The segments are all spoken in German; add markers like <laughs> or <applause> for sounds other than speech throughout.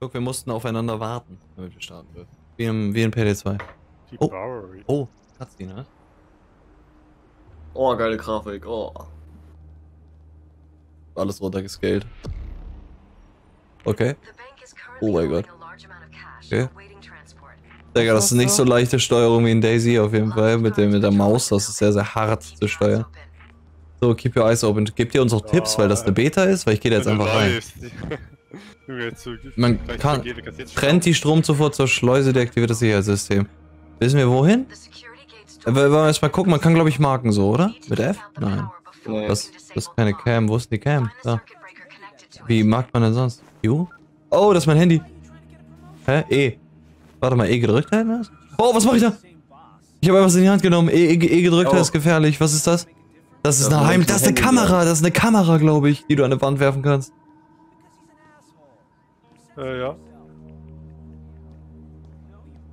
Guck, wir mussten aufeinander warten, damit wir starten dürfen. Wie im, wie in PD2. Die Oh. Bowery. Oh, Cutscene, ne? Oh, geile Grafik. Oh. Alles runtergescaled. Okay. Oh mein Gott. Okay. Digga, das ist nicht so leichte Steuerung wie in Daisy auf jeden Fall. Mit, dem, mit der Maus, das ist sehr, sehr hart zu steuern. So, keep your eyes open. Gebt ihr uns auch Tipps, weil das eine Beta ist? Weil ich gehe da jetzt einfach rein. <laughs> Man kann- Trennt die Stromzufuhr zur Schleuse, deaktiviert das Sicherheitssystem. Wissen wir wohin? Äh, Wollen wir erstmal gucken, man kann glaube ich marken so, oder? Mit F? Nein. Nee. Das, das ist keine Cam. Wo ist denn die Cam? Da. Wie markt man denn sonst? U? Oh, das ist mein Handy. Hä? E. Warte mal, E gedrückt halten? Oh, was mache ich da? Ich habe einfach was in die Hand genommen. E, e, e gedrückt Oh. ist gefährlich. Was ist das? Das ist Das eine Heim. Das ist eine Handy, Kamera. Das ist eine Kamera, glaube ich, die du an eine Wand werfen kannst. Äh, ja.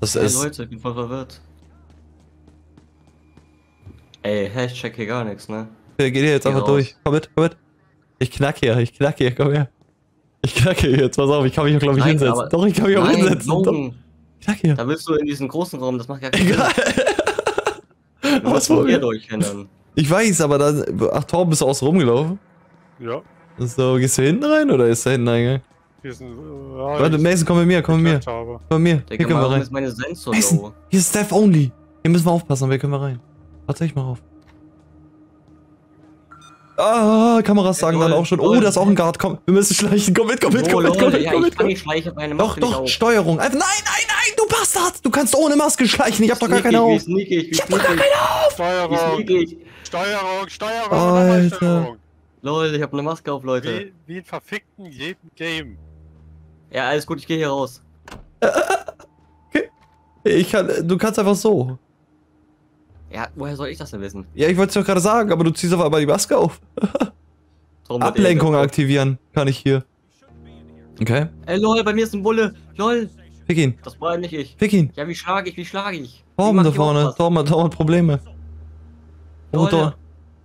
Das Ey, ist. Leute, ich bin voll verwirrt. Ey, hä, ich check hier gar nichts, ne? Ja, Geh dir jetzt Geh einfach raus. durch. Komm mit, komm mit. Ich knack hier, ich knack hier, komm her. Ich knack hier jetzt, pass auf, ich kann mich auch, glaube ich, Nein, hinsetzen. aber- Doch, ich kann mich auch Nein, hinsetzen. Doch, knack hier. da willst du in diesen großen Raum, das macht gar keinen Sinn. Egal. <laughs> Du Was wollen wir? durch hin. Ich weiß, aber da. Ach, Torben ist außen rumgelaufen. Ja. So, gehst du hinten rein oder ist da hinten eingegangen? Hier ist ein. Äh, Warte, Mason, komm mit mir, komm mit mir. Habe. Komm mit mir. Hier können wir rein. ist meine Sensor Mason, low? hier ist Staff Only. Hier müssen wir aufpassen, wir können wir rein. Warte ich mal auf. Ah, Kameras sagen dann auch schon, oh, da ist auch ein Guard, komm, wir müssen schleichen, komm mit, komm mit, komm mit, komm mit, komm ich mit, kann komm nicht schleichen, ich hab meine Doch, doch, auf. Steuerung. Einfach, nein, nein, nein, du Bastard! Du kannst ohne Maske schleichen, ich hab doch gar keine auf. Ich hab doch gar keine auf! Steuerung. Steuerung, Steuerung, Alter. Steuerung. Lol, ich hab eine Maske auf, Leute. Wie, wie in verfickten jedem Game. Ja, alles gut, ich gehe hier raus. <laughs> Ich kann, du kannst einfach so. Ja, woher soll ich das denn wissen? Ja, ich wollte es doch gerade sagen, aber du ziehst auf einmal die Maske auf. <laughs> Ablenkung er- aktivieren kann ich hier. Okay, Ey, lol, bei mir ist ein Bulle. Lol, fick ihn, das war nicht ich. fick ihn. Ja, wie schlage ich, wie schlage ich? Torben da vorne? Torben hat Torben hat Probleme. Lol. Torben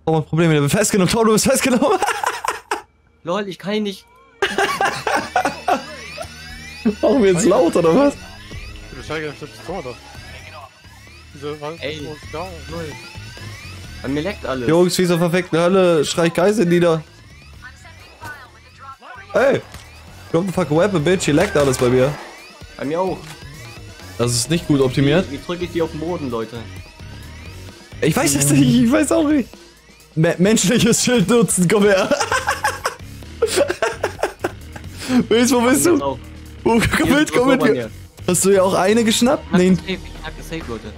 Torben hat Probleme, der wird festgenommen, Torben, du bist festgenommen. <laughs> Lol, ich kann ihn nicht. Machen wir jetzt laut, oder was? Du steigst bestimmt das Tor da. Diese, was? Ey. Da? Lol. Bei mir leckt alles. Jungs, wie so verfickte Hölle, schreit Geisel nieder. Ey, drop the fuck weapon, bitch, hier leckt alles bei mir. Bei mir auch. Das ist nicht gut optimiert. Wie, wie drücke ich die auf den Boden, Leute? Ich weiß es nicht, ich weiß auch nicht. Me menschliches Schild nutzen, komm her. <laughs> Willst, wo bist du? Wo, komm mit, komm mit. man Hast du ja auch eine geschnappt? Safe, ich knacke safe, Leute.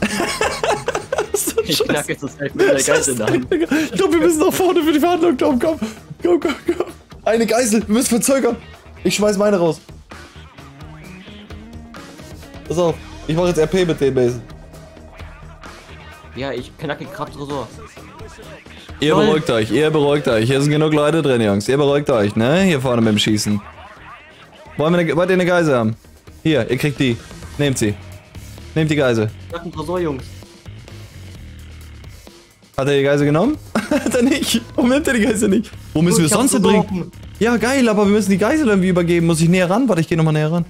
<laughs> das ist doch Ich knacke so safe mit der in das denn, Digga? Ich glaube, wir müssen nach vorne für die Verhandlung, Tom, komm. Komm, komm, komm. Eine Geisel, wir müssen verzögern. Ich schmeiß meine raus. Pass auf, ich mache jetzt RP mit den Mason. Ja, ich knacke gerade Tresor. Ihr beruhigt euch, ihr beruhigt euch. Hier sind genug Leute drin, Jungs. Ihr beruhigt euch, ne? Hier vorne mit dem Schießen. Wollen wir eine, wollt ihr eine Geisel haben? Hier, ihr kriegt die. Nehmt sie. Nehmt die Geisel. Knacken Tresor, Jungs. Hat er die Geisel genommen? <laughs> Hat er nicht. Warum nimmt er die Geisel nicht? Wo müssen wir Ich hab sonst hinbringen? Ja, geil, aber wir müssen die Geisel irgendwie übergeben. Muss ich näher ran? Warte, ich gehe nochmal näher ran.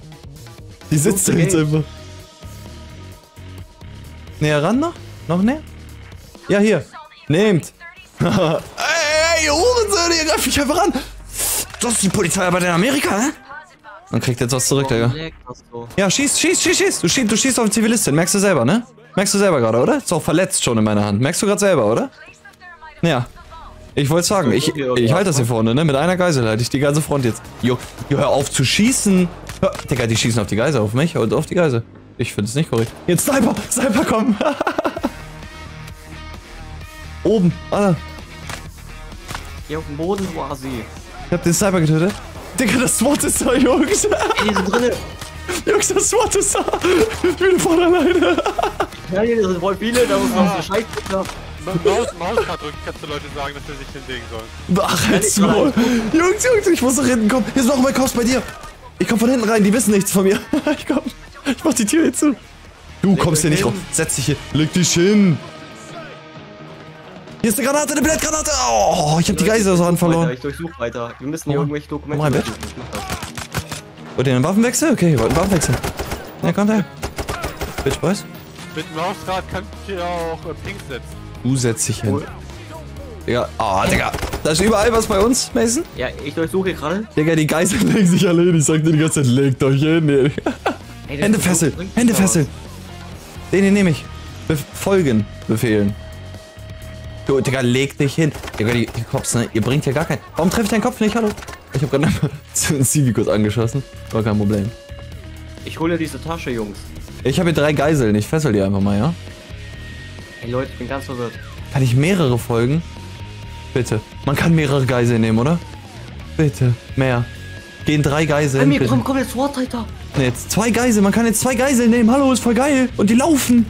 Die sitzt da Okay. jetzt einfach. Näher ran noch? Noch näher? Ja, hier. Nehmt. <laughs> ey, ey, ihr Uhrensöhne, ihr greift mich einfach an. Das ist die Polizeiarbeit in Amerika, hä? Man kriegt jetzt was zurück, Digga. Ja, schieß, schieß, schieß, schieß. Du schießt, du schießt auf Zivilistin. Merkst du selber, ne? Merkst du selber gerade, oder? Ist auch verletzt schon in meiner Hand. Merkst du gerade selber, oder? Ja. Ich wollte sagen, ich, ich halte das hier vorne, ne? Mit einer Geisel halte ich die ganze Front jetzt. Jo, jo hör auf zu schießen. Hör, Digga, die schießen auf die Geisel, auf mich und auf die Geisel. Ich finde es nicht korrekt. Jetzt Sniper! Sniper, komm! <laughs> Oben, Alter. Hier auf dem Boden quasi. Ich hab den Sniper getötet. Digga, das SWAT ist da, Jungs. Ey, die sind drinne. Jungs, das SWAT ist da. Ich bin vorne alleine. Ja, hier sind voll viele, da muss noch eine Scheiße. Maus, Mauspad drücken, kannst du Leute sagen, dass wir sich hinlegen sollen. Ach, jetzt mal. Jungs, Jungs, ich muss nach hinten kommen. Hier ist noch mein Kopf bei dir. Ich komm von hinten rein, die wissen nichts von mir. <laughs> Ich komm. Ich mach die Tür jetzt zu. Du kommst hier nicht raus. Setz dich hier. Leg dich hin. Hier ist eine Granate, eine Blendgranate. Oh, ich hab die Geisel aus der Hand Weiter, verloren. Ich durchsuche weiter. Wir müssen hier mal. irgendwelche Dokumente. Ich mach das. Wollt ihr einen Waffenwechsel? Okay, ihr wollt einen Waffenwechsel. Ja, kommt her. Bitch Boys. Mit dem Mausrad kannst du ja auch äh, Pink setzen. Du setzt dich hin. Digga, ah, Digga. Da ist überall was bei uns, Mason. Ja, ich durchsuche gerade. Digga, die Geiseln <laughs> legen sich alle hin. Ich sag dir die ganze Zeit, legt euch hin. ey. Ey, das Hände fesseln, Hände fesseln. Den hier nehme ich. Be folgen, befehlen. Du, Digga, leg dich hin. Digga, die, die Cops, ne? Ihr bringt ja gar keinen. Warum treffe ich deinen Kopf nicht? Hallo? Ich hab gerade einen <laughs> Civi kurz angeschossen. War kein Problem. Ich hole diese Tasche, Jungs. Ich habe hier drei Geiseln. Ich fessel die einfach mal, ja? Ey Leute, ich bin ganz verwirrt. Kann ich mehrere folgen? Bitte. Man kann mehrere Geiseln nehmen, oder? Bitte. Mehr. Gehen drei Geiseln. mir, bitte. komm, komm, jetzt SWAT, Alter. Ne, jetzt zwei Geiseln. Man kann jetzt zwei Geiseln nehmen. Hallo, ist voll geil. Und die laufen.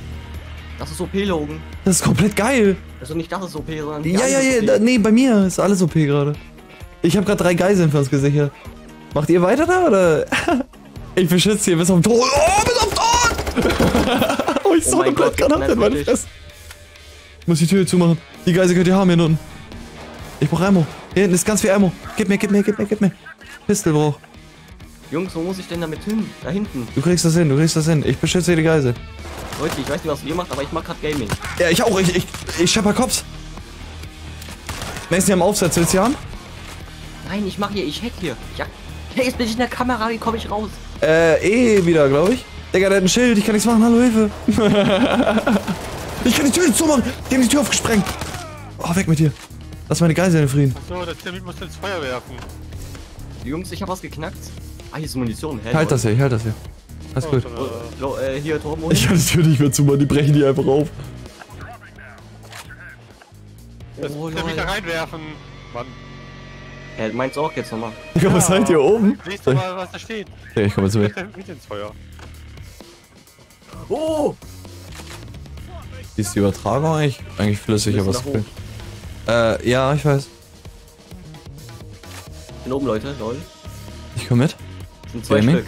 Das ist OP, Logan. Das ist komplett geil. Also nicht das ist OP, sondern die Ja, ja, ja, da, nee, bei mir ist alles OP gerade. Ich habe gerade drei Geiseln für uns gesichert. Macht ihr weiter da oder? <laughs> Ich beschütze hier bis auf den Tod. Oh, bis auf den Tod! <laughs> oh, ich Oh so eine Blattgranate in meine. Fresse. Ich muss die Tür zumachen. Die Geisel könnt ihr haben hier unten. Ich brauche Ammo. Hier hinten ist ganz viel Ammo. Gib mir, gib mir, gib mir, gib mir. Pistol brauch. Jungs, wo muss ich denn damit hin? Da hinten. Du kriegst das hin, du kriegst das hin. Ich beschütze hier die Geisel. Leute, ich weiß nicht, was ihr macht, aber ich mach grad Gaming. Ja, ich auch. Ich, ich, ich schepper Cops. Mason, die haben Aufsatz. Willst du haben? Nein, ich mach hier, ich hack hier. Ja. Hey, jetzt bin ich in der Kamera, wie komme ich raus? Äh, eh wieder, glaube ich. Digga, der hat ein Schild, ich kann nichts machen, hallo Hilfe. <laughs> ich kann die Tür nicht zumachen. Die haben die Tür aufgesprengt. Oh, weg mit dir. Lass meine Geisel in Frieden. So, das Dynamit musst du ins Feuer werfen. Jungs, ich hab was geknackt. Ah, hier ist Munition. Hä, Ich halt das hier, ich halt das hier. Alles gut. Oh, äh, Lo, äh, hier, Turbo. Ich kann die Tür nicht mehr zumachen, die brechen die einfach auf. das Oh, Dynamit da lol. reinwerfen. Mann. Hä, meins auch jetzt nochmal. <laughs> Digga, was seid ihr oben? Siehst du mal, was da steht? Ja, ich komme jetzt mit. <laughs> Mit ins Feuer. Oh! Ist die Übertragung eigentlich? Eigentlich flüssig, aber es Äh, ja, ich weiß. Bin oben, Leute, lol. Ich komme mit. Sind zwei? Stück.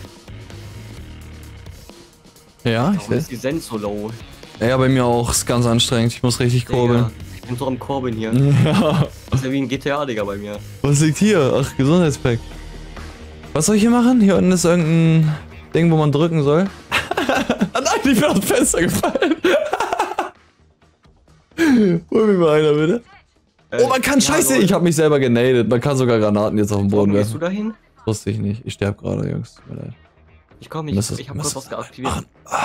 Ja, ich ist die Send so low? Ja, bei mir auch. Ist ganz anstrengend. Ich muss richtig kurbeln. Digga, ich bin so am Kurbeln hier. <laughs> Ja. Das ist ja wie ein GTA, Digga, bei mir. Was liegt hier? Ach, Gesundheitspack. Was soll ich hier machen? Hier unten ist irgendein Ding, wo man drücken soll. <laughs> ah nein, ich bin aus dem Fenster gefallen. <laughs> Hol mir mal einer, bitte. Äh, Oh, man kann ja, Scheiße. lol. Ich habe mich selber genadet. Man kann sogar Granaten jetzt auf den Boden Warum gehst du werfen. dahin? Wusste ich nicht. Ich sterbe gerade, Jungs. Tut mir leid. Ich komm, Müsste- ich, ich hab müsste- kurz was geaktiviert. <laughs>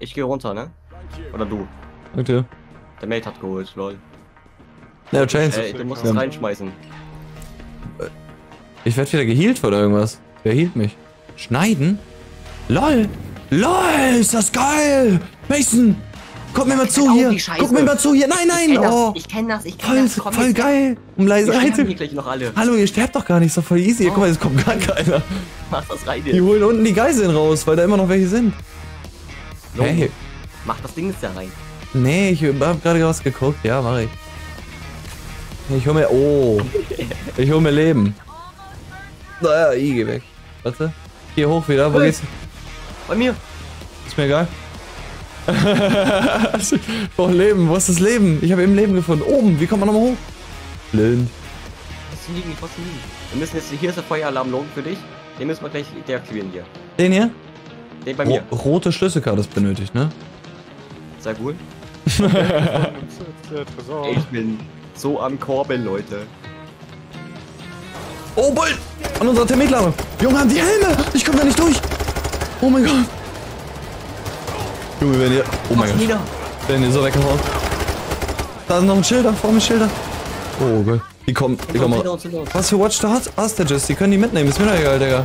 Ich gehe runter, ne? Oder du. Okay. Der Mate hat geholt, lol. Ja, Chains. Ey, du musst es reinschmeißen. Ich werde wieder geheilt oder irgendwas. Wer hielt mich? Schneiden? LOL! LOL, ist das geil! Mason! Guck mir mal zu hier! die. Guck mir mal zu hier! Nein, nein! ich Oh! das, ich kenn das, ich kenn Voll, das. Komm, voll geil! Um leise hier Item. gleich noch alle. Hallo, ihr sterbt doch gar nicht, doch voll easy. Guck mal, jetzt kommt gar <laughs> keiner. Mach das rein Die jetzt. holen unten die Geiseln raus, weil da immer noch welche sind. Hey, Mach das Ding jetzt da rein. nee, ich hab gerade was geguckt. Ja, mach ich. Ich hol mir. Oh. <laughs> Ich hol mir Leben. Naja, ich geh weg. Warte. Hier hoch wieder. Wo Hey. geht's? Bei mir. Ist mir egal. <laughs> ich brauch Leben. Wo ist das Leben? Ich habe eben Leben gefunden. Oben. Wie kommt man nochmal hoch? Blind. Ihn liegen, ihn liegen. Wir müssen jetzt, hier ist der Feueralarm Logan für dich. Den müssen wir gleich deaktivieren hier. Den hier? Den bei mir. Ro rote Schlüsselkarte ist benötigt, ne? Sehr gut. <laughs> Ey, ich bin so am Korbeln, Leute. Oh, Bull! An unserer Termitlampe. Junge, haben die Helme! Ich komme da nicht durch! Oh mein Gott! Junge, wenn ihr... Oh mein Gott. Nieder. Wenn ihr so weggehauen. Da sind noch ein Schilder. Vor mir Schilder. Oh Gott. Die kommen... Die kommen... Was für Watch the Hostages? Die können die mitnehmen. Ist mir doch egal, Digga.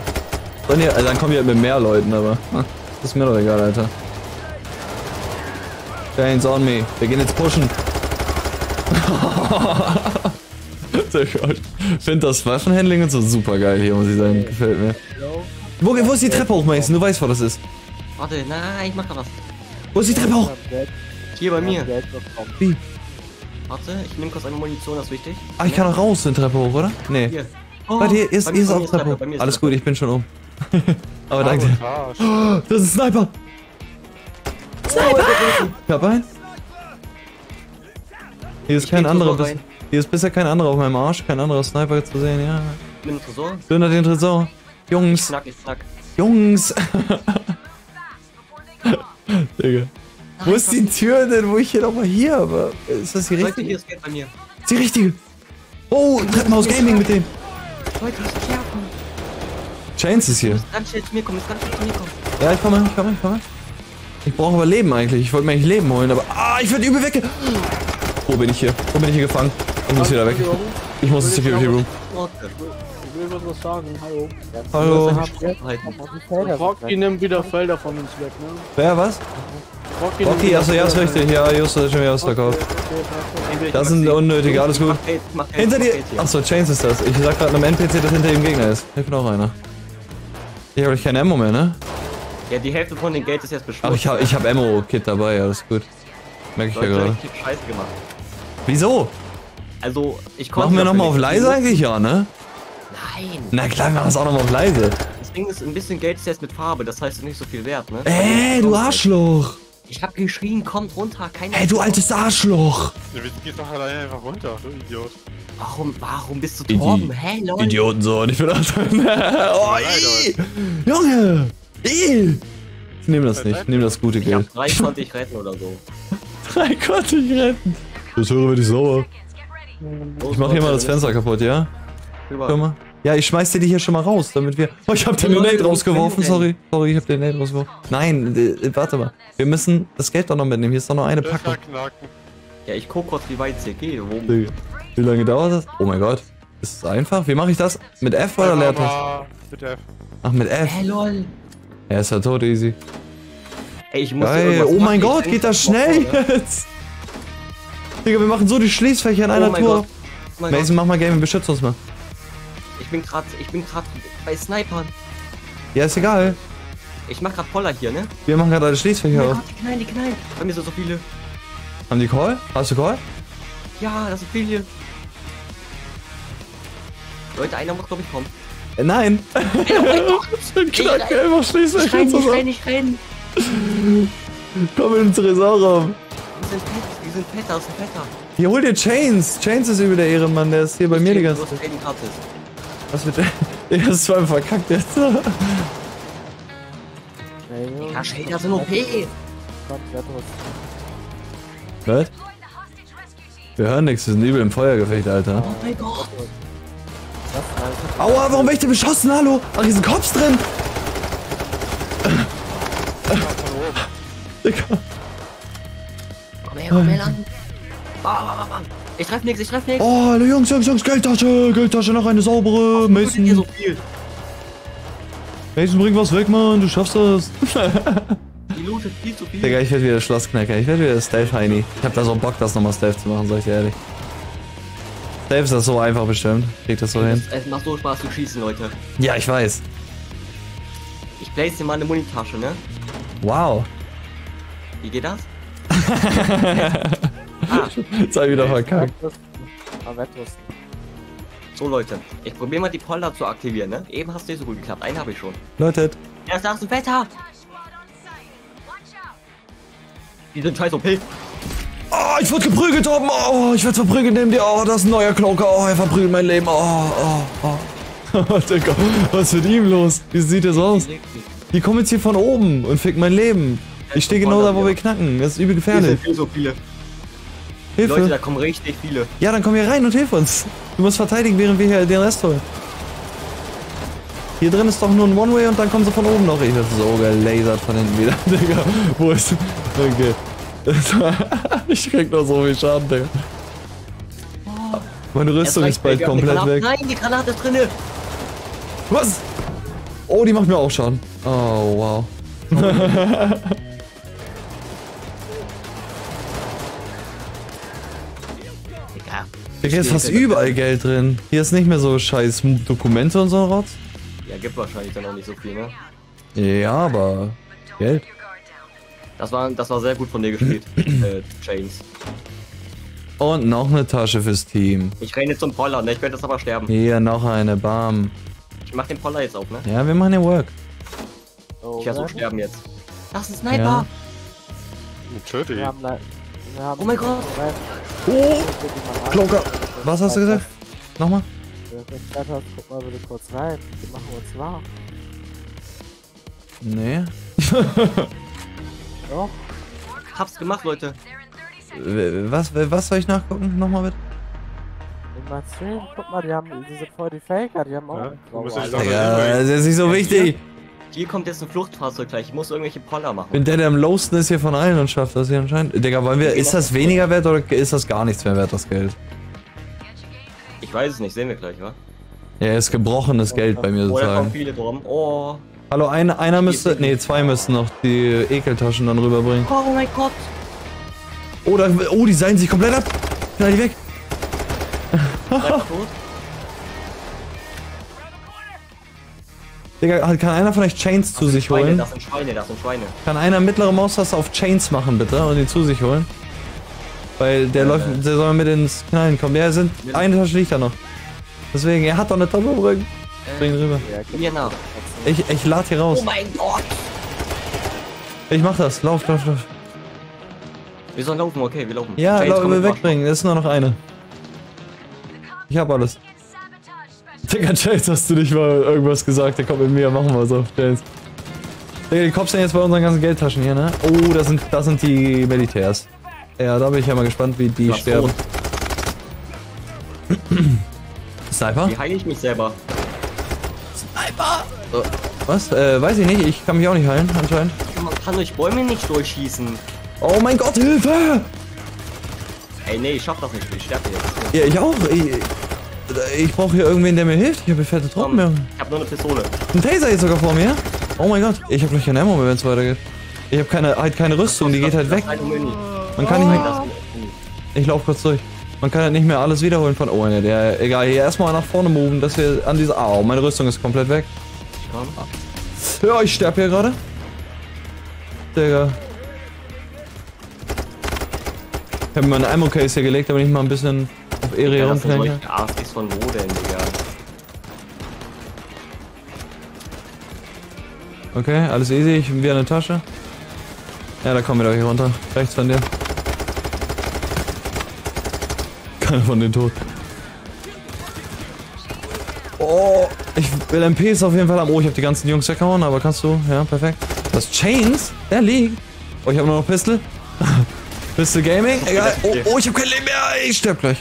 Die, also dann kommen die halt mit mehr Leuten, aber... Ist mir doch egal, Alter. Chains on me. Wir gehen jetzt pushen. <laughs> Sehr gut. Ich finde das Waffenhandling und so super geil hier, muss ich sagen. Gefällt mir. Wo, wo ist die Treppe hoch, Mason? Du weißt, wo das ist. Warte, nein, ich mach da was. Wo ist die Treppe hoch? Hier bei mir. Wie? Warte, ich nehme kurz eine Munition, das ist wichtig. Ah, ich kann auch raus, eine Treppe hoch, oder? Nee. Hier. Oh, Warte, hier ist, bei hier mir- ist bei auch mir Treppe hoch. ist Alles Treppe. gut, ich bin schon um. <laughs> Aber danke. Sabotage. Das ist ein Sniper. Sniper! Ich hab einen. Hier ist Ich kein anderer. Bis, hier ist bisher kein anderer auf meinem Arsch, kein anderer Sniper zu sehen, ja. Mit dem Tresor. Plündert den Tresor. Jungs, Knack, ich knack. Jungs. <laughs> Digga. Wo ist die Tür denn, wo ich hier nochmal hier aber Ist das die Leute, richtige? hier ist Geld bei mir. Ist die richtige? Oh, Treppenhaus Gaming mit dem. Leute, ich muss herkommen. Chains ist hier. Ganz schnell zu mir kommen, ganz schnell zu mir kommen. Ja, ich komme, ich komme, ich komme. Ich brauche aber Leben eigentlich. Ich wollte mir eigentlich Leben holen, aber. Ah, ich werde übel weg. Wo bin ich hier? Wo bin ich hier gefangen? Ich muss wieder weg. Ich muss ins Security Room. Ich will was sagen, hallo. Hallo. Halten. Rocky nimmt wieder Felder von uns weg, ne? Wer, was? Rocky, wieder achso, ja, ist richtig. Ja, Just hat schon wieder ausverkauft. Das sind unnötige, alles gut. Hinter dir. Hier. Achso, Chains ist das. Ich sag gerade einem NPC, dass hinter ihm Gegner ist. Hilft mir auch einer. Ich habe keine Ammo mehr, ne? Ja, die Hälfte von dem Geld ist jetzt Ach, beschlossen. ich habe ich hab Ammo-Kit dabei, ist gut. Merke ich ja gerade. ich hab Scheiße gemacht. Wieso? Also, ich konnte. Machen wir nochmal auf leise eigentlich? Ja, ne? Nein. Na klar, wir machen es auch nochmal auf leise. Das Ding ist, ein bisschen Geld ist jetzt mit Farbe, das heißt nicht so viel wert, ne? Ey, du Arschloch. Ich hab geschrien, kommt runter, keine Ey, du altes Arschloch. Du gehst doch alleine einfach runter, du Idiot. Warum, warum bist du Idi- Torben? Hä, lol. Idiotensohn, ich bin auch <laughs> Oh, ii. Junge. Ii. Ich nehme das nicht, ich nehme das gute Ich hab Geld. drei <laughs> konnte ich retten oder so. Drei konnte ich retten. Das höre werde ich sauer. Ich mach hier mal das Fenster kaputt, ja? Mal. Ja, ich schmeiß dir die hier schon mal raus, damit wir... Oh, ich hab den Nate rausgeworfen, sorry. Sorry, ich hab den Nate rausgeworfen. Nein, äh, warte mal. Wir müssen das Geld doch noch mitnehmen. Hier ist doch noch eine Packung. Ja, ich guck kurz, wie weit es hier geht. Wo, Digga. Wie lange dauert das? Oh mein Gott. Ist es einfach? Wie mache ich das? Mit F oder Leertaste? Mit F. Ach, mit F. Hä, lol. Ja, ist ja tot easy. Ey, ich muss Geil. Oh mein machen. Gott, geht das schnell ne? jetzt? Digga, wir machen so die Schließfächer in Oh einer mein Tour. Gott. Oh mein Mason, mach mal Gaming, beschütz uns mal. Ich bin grad, ich bin grad bei Snipern. Ja, ist egal. Ich mach grad Poller hier, ne? Wir machen gerade alle Oh Schließfächer mein auf. Gott, die knallen, die knallen. Bei mir sind so viele. Haben die Call? Hast du Call? Ja, das sind viele. Leute, einer muss, glaube ich, kommen. Äh, nein. <laughs> Knack einfach Ich Schließfächer renn, ich zusammen. renn, ich renn. Komm in den Tresorraum. Die sind fett, die sind fetter, das sind fetter. Hier, hol dir Chains. Chains ist übel der Ehrenmann, der ist hier bei mir die ganze gratis. Was wird der? Digga, das ist zwar verkackt jetzt. Ja, Shader sind OP. Was? Wir hören nichts, wir sind übel im Feuergefecht, Alter. Oh mein Gott. Aua, warum bin ich denn beschossen? Hallo? Ach, hier sind Cops drin. Digga. Komm her, komm her lang. Bam, bam, bam. Ich treff nix, ich treff nix. Oh, Jungs, Jungs, Jungs, Geldtasche, Geldtasche, noch eine saubere. Hier so Mason, viel? Mason, bring was weg, Mann, du schaffst das. Die lootet viel zu viel. Digga, ich werde wieder Schlossknacker, ich werde wieder Stealth-Heini. Ich hab da so Bock, das nochmal Stealth zu machen, sag ich dir ehrlich. Stealth ist das so einfach bestimmt. Krieg das so hin. Es, es macht so Spaß zu schießen, Leute. Ja, ich weiß. Ich place dir mal eine Munitasche, ne? Wow. Wie geht das? <laughs> Jetzt hab ich wieder verkackt. Ah. So, Leute. Ich probiere mal die Poller zu aktivieren, ne? Eben hast du nicht so gut geklappt. Einen habe ich schon. Leute, Er ist nach dem Wetter. Die sind scheiß OP. Oh, ich wurde geprügelt oben. Oh, ich werde verprügelt neben dir. Oh, das ist ein neuer Cloaker. Oh, er verprügelt mein Leben. Oh, oh, oh. Was ist mit ihm los? Wie sieht das aus? Die kommen jetzt hier von oben und ficken mein Leben. Ich stehe genau da, wo wir knacken. Das ist übel Hier gefährlich. sind viel so viele. Leute, da Hilfe. kommen richtig viele. Ja, dann komm hier rein und hilf uns. Du musst verteidigen, während wir hier den Rest holen. Hier drin ist doch nur ein One-Way und dann kommen sie von oben noch. Ich werde so gelasert von hinten wieder. <laughs> Digga, wo ist... Okay. <laughs> ich krieg noch so viel Schaden, Digga. Meine Rüstung ist bald komplett weg. Nein, die Granate ist drinne. Was? Oh, die macht mir auch Schaden. Oh, wow. <laughs> Digga, ist fast überall Geld drin. Hier ist nicht mehr so scheiß Dokumente und so ein Rotz. Ja, gibt wahrscheinlich dann auch nicht so viel, ne? Ja, aber... Geld. Das war, das war sehr gut von dir gespielt, <clears throat> äh, Chains. Und noch eine Tasche fürs Team. Ich renne jetzt zum Poller, ne? Ich werde jetzt aber sterben. Hier, noch eine, bam. Ich mach den Poller jetzt auf, ne? Ja, wir machen den Work. Oh, Ich werde so ne? sterben jetzt. Das ist ein Sniper. Ja. Natürlich. Wir Oh mein Gott. Oh. Cloaker. Was hast du gesagt? Nochmal? Guck mal bitte kurz rein. Wir machen uns wahr. Nee. <laughs> Doch. Hab's gemacht, Leute. Was, was soll ich nachgucken? Nochmal bitte? Guck mal, die haben, die sind voll die Faker, die haben auch Ja, das ist nicht so wichtig. Hier kommt jetzt ein Fluchtfahrzeug gleich. Ich muss irgendwelche Poller Ich machen. bin der, der am lowsten ist hier von allen und schafft das hier anscheinend. Digga, wollen wir, ist das weniger wert oder ist das gar nichts mehr wert, das Geld? Ich weiß es nicht, sehen wir gleich, wa? Ja, ist gebrochenes Geld bei mir Oh, da kommen sozusagen. viele drum. Oh. Hallo, ein, einer müsste, nee, zwei müssten noch die Ekeltaschen dann rüberbringen. Oh mein Gott. Oh, da, oh, die seilen sich komplett ab. Knall die weg. Bleib tot. Digga, kann einer euch Chains zu sich Schweine, holen? das sind Schweine, das sind Schweine. Kann einer mittlere Maustaste auf Chains machen, bitte, und die zu sich holen? Weil der läuft, der soll mit ins Knallen kommen. Ja, sind, eine Tasche liegt da noch. Deswegen, er hat doch eine Doppelbrücke. Bring ihn rüber. Ja, nach. Ich, ich lad hier raus. Oh mein Gott. Ich mach das. Lauf, lauf, lauf. Wir sollen laufen, okay, wir laufen. Ja, James, lau komm mit, wegbringen. Es ist nur noch eine. Ich hab alles. Digga, Chase, hast du nicht mal irgendwas gesagt? Der kommt mit mir, machen wir so, Chase. Digga, die Cops sind jetzt bei unseren ganzen Geldtaschen hier, ne? Oh, da sind, da sind die Militärs. Ja, da bin ich ja mal gespannt, wie die hast sterben. <clears throat> Sniper? Wie heile ich mich selber? Sniper! Was? Äh, weiß ich nicht. Ich kann mich auch nicht heilen, anscheinend. Man kann durch Bäume nicht durchschießen. Oh mein Gott, Hilfe! Ey, nee, ich schaff das nicht. Ich sterbe jetzt. Ja, ich auch. Ich, ich brauche hier irgendwen, der mir hilft. Ich habe fette Truppen. Komm, Junge. ich hab nur eine Pistole. Ein Taser jetzt sogar vor mir. Oh mein Gott. Ich habe gleich kein Ammo mehr, wenn es weitergeht. Ich habe keine, halt keine Rüstung, die geht halt weg. Man kann nicht mehr. Ich lauf kurz durch. Man kann halt nicht mehr alles wiederholen von. Oh ne, der. Egal, hier erstmal nach vorne moven, dass wir an diese. Au, meine Rüstung ist komplett weg. Ja, ich sterbe hier gerade. Digga. Ich habe mir meine Ammo-Case hier gelegt, damit ich mal ein bisschen auf Ehre Ja, kann. solche AFKs von wo denn, Digga? Okay, alles easy. Ich bin wieder eine Tasche. Ja, da kommen wir doch hier runter. Rechts von dir. Keiner von denen tot. Oh, ich will MPs auf jeden Fall haben. Oh, ich habe die ganzen Jungs weggehauen, aber kannst du? Ja, perfekt. Das Chains, der liegt. Oh, ich habe nur noch Pistol. <laughs> Pistol Gaming, egal. Oh, oh ich habe kein Leben mehr. Ich sterb gleich.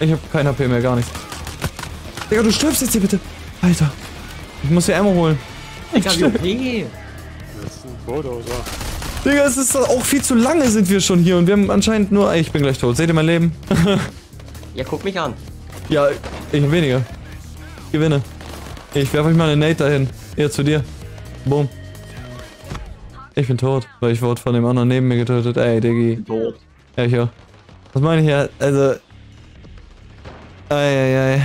Ich habe kein HP mehr, gar nichts. Digga, du stirbst jetzt hier bitte. Alter. Ich muss hier Ammo holen. Digga, wie okay. Das ist ein Bulldozer. Digga, es ist auch viel zu lange sind wir schon hier und wir haben anscheinend nur... Ey, ich bin gleich tot. Seht ihr mein Leben? Ja, guck mich an. ja, ich hab weniger. Ich gewinne. Ich werfe euch mal eine Nate dahin. Eher zu dir. Boom. Ich bin tot, weil ich wurde von dem anderen neben mir getötet. Ey, Diggi. Tot. Ja, ich auch. Was meine ich ja? Also... Eieiei.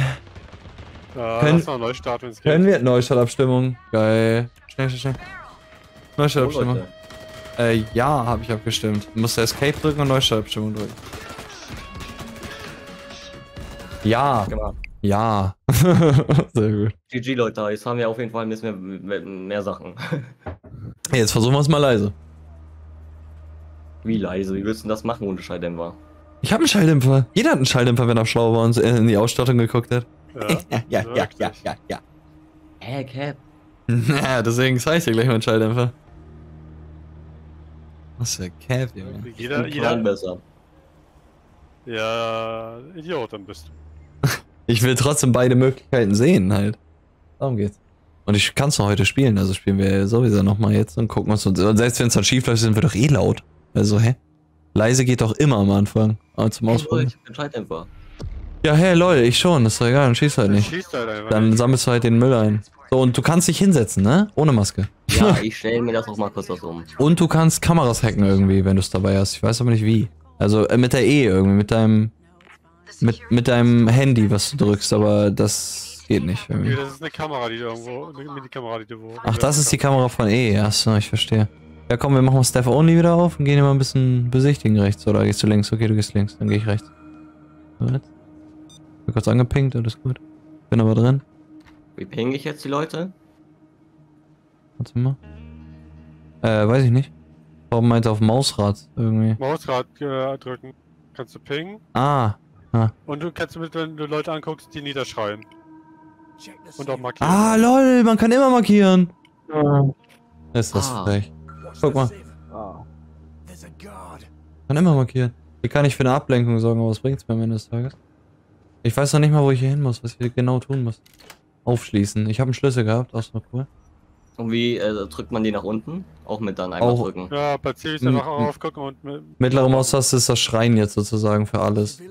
Ja, Können- lass mal neu starten, wenn es geht. Können wir... Neustartabstimmung. Geil. Schnell, schnell, schnell. Oh, Neustartabstimmung. Leute. Äh, ja, habe ich abgestimmt. Musste Escape drücken und Neustartabstimmung drücken. Ja, Gemacht. ja. <laughs> Sehr gut. GG, Leute. Jetzt haben wir auf jeden Fall ein bisschen mehr, mehr Sachen. Jetzt versuchen wir es mal leise. Wie leise? Wie willst du denn das machen ohne Schalldämpfer? Ich habe einen Schalldämpfer. Jeder hat einen Schalldämpfer, wenn er schlau war und in die Ausstattung geguckt hat. Ja, <laughs> wirklich. ja. Hä, Cap? <laughs> Ja, deswegen zeige ich dir gleich mal einen Schalldämpfer. Was für Cap, Junge. Jeder, jeder, besser. ja, Idiot, dann bist du. <laughs> Ich will trotzdem beide Möglichkeiten sehen, halt. Darum geht's. Und ich kann es noch heute spielen, also spielen wir sowieso nochmal jetzt und gucken uns. Und selbst wenn es dann schief läuft, sind wir doch eh laut. Also, hä? Leise geht doch immer am Anfang. Aber zum Hey, Ausprobieren. ich hab den Schalldämpfer. Ja, hey, lol, ich schon, ist doch egal, dann schießt halt nicht. schießt halt einfach. Dann sammelst du halt den Müll ein. So, und du kannst dich hinsetzen, ne? Ohne Maske. Ja, <laughs> ich stelle mir das auch mal kurz das um. Und du kannst Kameras hacken irgendwie, wenn du es dabei hast. Ich weiß aber nicht wie. Also äh, mit der E irgendwie, mit deinem mit, mit deinem Handy, was du drückst, aber das geht nicht Nee, irgendwie. das ist eine Kamera, die du irgendwo, eine Mini-Kamera, die du wo. Ach, das ist die Kamera von E. Achso, ich verstehe. Ja, komm, wir machen mal Staff Only wieder auf und gehen hier mal ein bisschen besichtigen rechts. Oder gehst du links? Okay, du gehst links. Dann gehe ich rechts. Gut. Bin kurz angepinkt, alles gut. Bin aber drin. Wie ping ich jetzt die Leute? Warte mal. Äh, weiß ich nicht. Warum meint er auf Mausrad irgendwie? Mausrad äh, drücken. Kannst du pingen? Ah. Ah. Und du kannst mit, wenn du Leute anguckst, die niederschreien. Und auch markieren. Ah, lol, man kann immer markieren. Ist das Ah. frech. Guck mal, Ah. kann immer markieren. Hier kann ich für eine Ablenkung sorgen, aber was bringt's mir am Ende des Tages? Ich weiß noch nicht mal, wo ich hier hin muss, was ich hier genau tun muss. Aufschließen. Ich habe einen Schlüssel gehabt, auch so cool. Und wie äh, drückt man die nach unten? Auch mit dann einmal Auch- drücken. Ja, Zivis Mm, einfach mm. aufgucken und mit, Mittlere Maustaste ist das Schreien jetzt sozusagen für alles.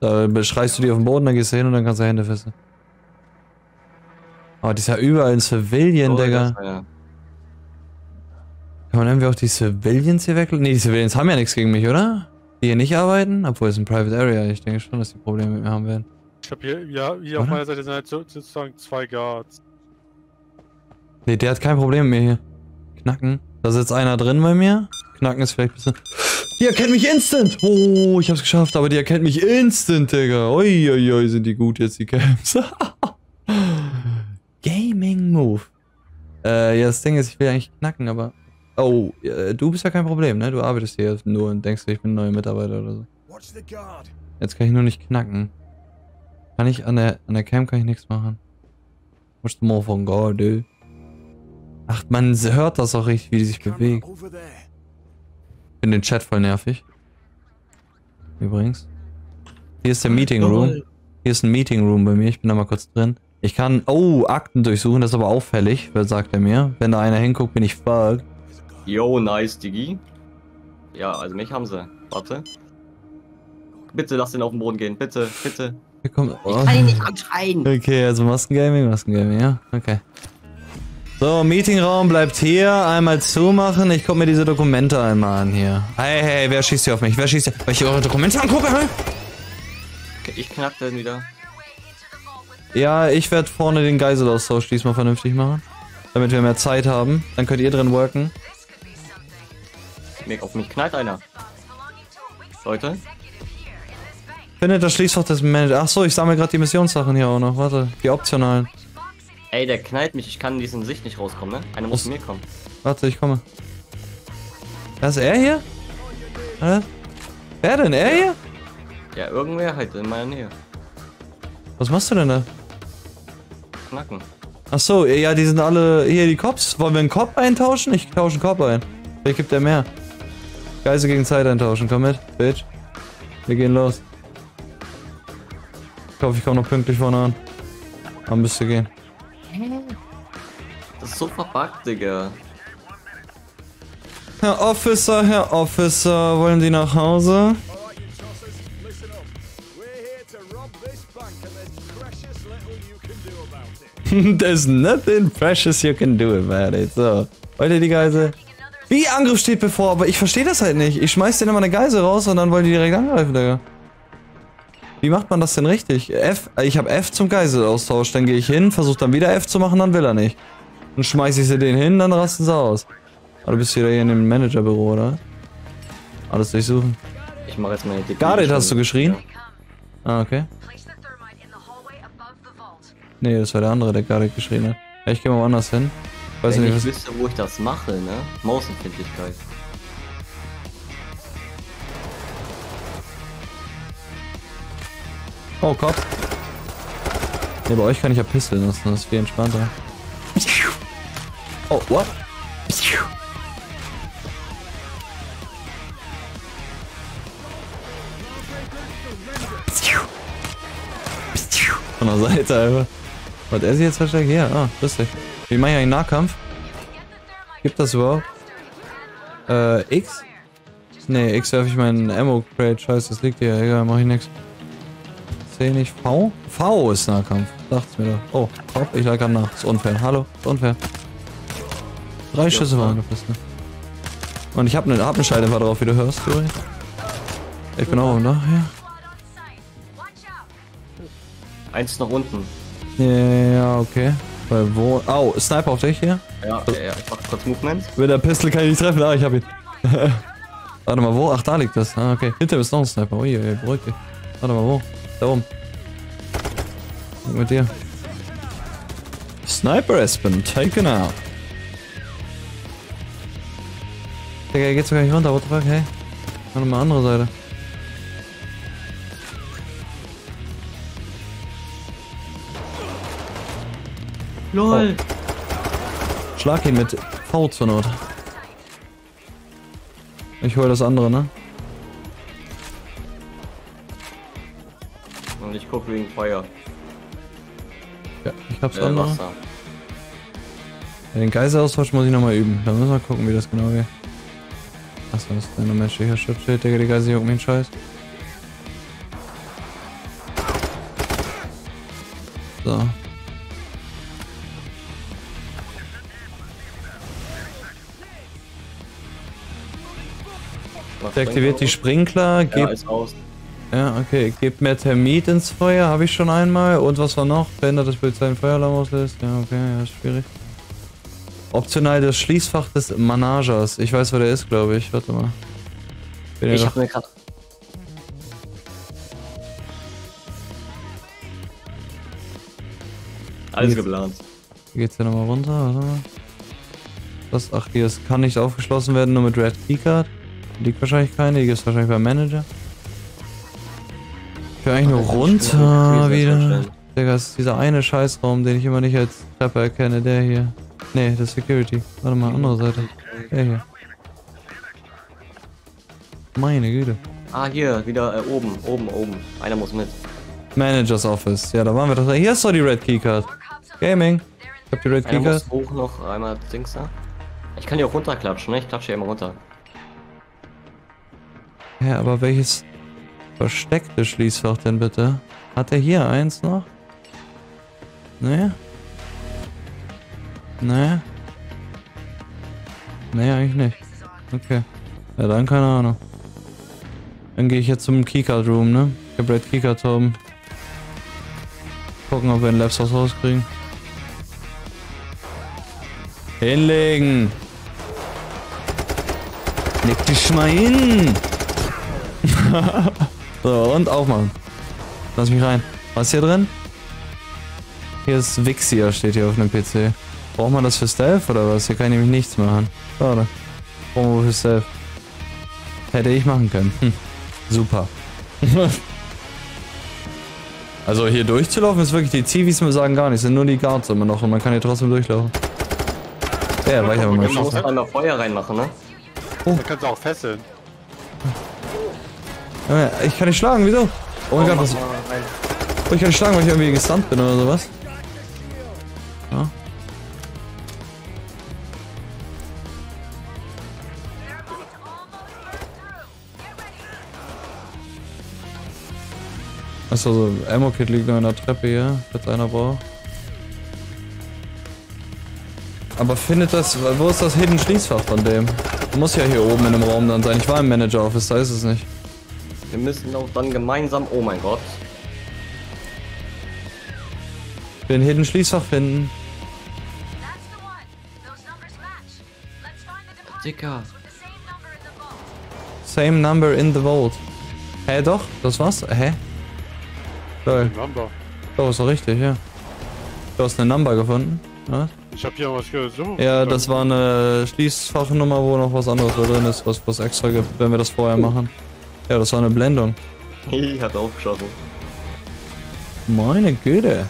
Da beschreist du die auf den Boden, dann gehst du hin und dann kannst du Hände fisten. Aber die ist ja überall ein Civilian, Oh, Digga. Kann man irgendwie auch die Civilians hier weglassen? Ne, die Civilians haben ja nichts gegen mich, oder? Die hier nicht arbeiten? Obwohl es ein Private Area. Ich denke schon, dass die Probleme mit mir haben werden. ich hab hier, ja, hier auf meiner Seite sind halt so, sozusagen zwei Guards. Ne, der hat kein Problem mit mir hier. Knacken. Da sitzt einer drin bei mir. Knacken ist vielleicht ein bisschen... Die erkennt mich instant! Oh, ich hab's geschafft, aber die erkennt mich instant, Digga. Uiuiui, sind die gut jetzt, die Camps. <laughs> Gaming Move. Äh, ja, das Ding ist, ich will eigentlich knacken, aber... Oh, äh, du bist ja kein Problem, ne? Du arbeitest hier nur und denkst, ich bin ein neuer Mitarbeiter oder so. Jetzt kann ich nur nicht knacken. Kann ich an der, an der Cam kann ich nichts machen. Musst du mal von God, du. Ach, man hört das auch richtig, wie die sich bewegt. Ich finde den Chat voll nervig. Übrigens. Hier ist der Meeting Room. Hier ist ein Meeting Room bei mir. Ich bin da mal kurz drin. Ich kann, oh, Akten durchsuchen. Das ist aber auffällig, sagt er mir. Wenn da einer hinguckt, bin ich fucked. Yo, nice, Digi. Ja, also mich haben sie. Warte. Bitte lass den auf den Boden gehen. Bitte, bitte. Hier kommt, oh. Ich kann ihn nicht anschreien. Okay, also Maskengaming, Maskengaming, ja. Okay. So, Meetingraum bleibt hier. Einmal zumachen. Ich guck mir diese Dokumente einmal an hier. Hey, hey, wer schießt hier auf mich? Wer schießt hier? Weil ich eure Dokumente angucke, hä? Okay, ich knack den wieder. Ja, ich werde vorne den Geiselaustausch diesmal vernünftig machen. Damit wir mehr Zeit haben. Dann könnt ihr drin worken. Mir auf mich knallt einer. Leute. Findet das Schließfach des Manager. Ach so, ich sammle gerade die Missionssachen hier auch noch. Warte, die optionalen. Ey, der knallt mich. Ich kann in diesen Sicht nicht rauskommen, ne? Einer muss zu mir kommen. Warte, ich komme. Das ist er hier? Hä? Wer denn? Er hier? Ja, irgendwer halt in meiner Nähe. Was machst du denn da? Knacken. Ach so, ja, die sind alle hier die Cops. Wollen wir einen Cop eintauschen? Ich tausche einen Cop ein. Wer gibt der mehr? Geise gegen Zeit eintauschen. Komm mit, Bitch. Wir gehen los. Ich hoffe, ich komme noch pünktlich vorne an. Aber müsste gehen. Das ist so verbuggt, Digga. Herr Officer, Herr Officer, wollen Sie nach Hause? <laughs> There's nothing precious you can do about it. So. Wollt ihr die Geisel? Wie Angriff steht bevor, aber ich verstehe das halt nicht. Ich schmeiß denen immer eine Geisel raus und dann wollen die direkt angreifen, Digga. Wie macht man das denn richtig? F, ich habe F zum Geiselaustausch, dann gehe ich hin, versuche dann wieder F zu machen, dann will er nicht. Dann schmeiß ich sie den hin, dann rasten sie aus. Aber du bist wieder hier in dem Managerbüro, oder? Alles durchsuchen. Ich mache jetzt meine Dicke. Gareth hast du geschrien? Ah, okay. Nee, das war der andere, der gerade geschrien hat. Ja, ich gehe mal woanders hin. Weiß Wenn nicht, ich was... wüsste, wo ich das mache, ne? Mausempfindlichkeit. Oh, Kopf. Ne, bei euch kann ich ja lassen, das ist viel entspannter. Oh, what? Von der Seite einfach. Hat er sie jetzt versteckt? Ja, ah, lustig. Wie mache ich einen Nahkampf? Gibt das überhaupt? Äh, X? Nee, X werfe ich meinen Ammo Crate. Scheiße, das liegt hier. Egal, mach ich nix. C nicht V? V ist Nahkampf. Dacht's mir doch. Oh, top, ich lag gerade nach. Ist unfair. Hallo, ist unfair. Drei Schüsse waren gefressen. ne? Und ich hab ne, hab ne drauf, wie du hörst, Juri. Ich bin auch, ne? Ja. Eins nach unten. Ja, ja, okay. Weil wo? Au, Sniper auf dich hier? Ja, ja, ja. Ich mach kurz Movement. Mit der Pistole kann ich nicht treffen. Ah, ich hab ihn. <laughs> Warte mal, wo? Ach, da liegt das. Ah, okay. Hinter mir ist noch ein Sniper. Ui, ui, beruhig dich. Warte mal, wo? Da oben. Mit dir. Sniper has been taken out. Digga, hier geht's doch gar nicht runter. What the fuck, hey? Warte mal, andere Seite. LOL! Schlag ihn mit V zur Not. Ich hol das andere, ne? Und ich guck wegen Feuer. Ja, ich hab's Äh, andere. Wasser. Ja, den Geisteraustausch muss ich nochmal üben. Da müssen wir gucken, wie das genau geht. Achso, das ist eine menschlicher Schutzschild, Digga, die Geister jucken mich Scheiß. Deaktiviert die Sprinkler, das? Ja, ist aus. Ja, okay. Gebt mehr Thermit ins Feuer, habe ich schon einmal. Und was war noch? Verhindert, dass Polizei einen Feueralarm auslöst. Ja, okay, ja, schwierig. Optional das Schließfach des Managers. Ich weiß, wo der ist, glaube ich. Warte mal. Bin Ich hab mir grad. Alles geplant. Hier geht's ja nochmal runter, warte mal. Das, ach, hier ist, kann nicht aufgeschlossen werden, nur mit Red Keycard. Liegt wahrscheinlich keine, die ist wahrscheinlich beim Manager. Ich will eigentlich nur runter wieder. Digga, ist dieser eine Scheißraum, den ich immer nicht als Treppe erkenne. Der hier. Nee, das Security. Warte mal, andere Seite. Der hier. Meine Güte. Ah, hier, wieder äh, oben, oben, oben. Einer muss mit. Managers Office. Ja, da waren wir doch. Hier ist doch die Red Keycard. Gaming. Ich hab die Red Einer Keycard. muss hoch noch einmal Dings da. Ich kann die auch runterklatschen, ne? Ich klatsche hier immer runter. Ja, aber welches versteckte Schließfach denn bitte? Hat er hier eins noch? Nee? Nee? Nee, eigentlich nicht. Okay. Ja, dann keine Ahnung. Dann gehe ich jetzt zum Keycard Room, ne? Ich hab Red Keycard oben. Gucken, ob wir ein Labs Haus rauskriegen. Hinlegen! Leg dich mal hin! <laughs> so, und aufmachen. Lass mich rein. Was ist hier drin? Hier ist Vixia, steht hier auf dem PC. Braucht man das für Stealth oder was? Hier kann ich nämlich nichts machen. Schade. Brauchen wir für Stealth. Hätte ich machen können. Hm. Super. <laughs> also hier durchzulaufen ist wirklich, die Zivis mir sagen gar nichts, sind nur die Guards immer noch und man kann hier trotzdem durchlaufen. Ja, weiß ich aber mal. Du musst einmal Feuer reinmachen, ne? Da kannst du auch fesseln. Ich kann nicht schlagen, wieso? Oh mein Gott, was. Oh, ich kann nicht schlagen, weil ich irgendwie gestunt bin oder sowas. Ja. Achso, so Ammo-Kit liegt noch in der Treppe hier, falls einer braucht. Aber findet das, wo ist das Hidden Schließfach von dem? Muss ja hier oben in dem Raum dann sein. Ich war im Manager Office, da ist es nicht. Wir müssen auch dann gemeinsam. Oh mein Gott. Ich will ein Hidden Schließfach finden. Dicker. same number in the vault. Hä, doch? Das war's? Hä? Lol. Number. Doch, ist doch richtig, ja. Du hast eine Number gefunden? Ja, Ich hab hier was gesucht. ja das war eine Schließfachnummer, wo noch was anderes da drin ist, was, was extra gibt, wenn wir das vorher machen. Ja, das war eine Blendung. Ich hab aufgeschossen. Meine Güte.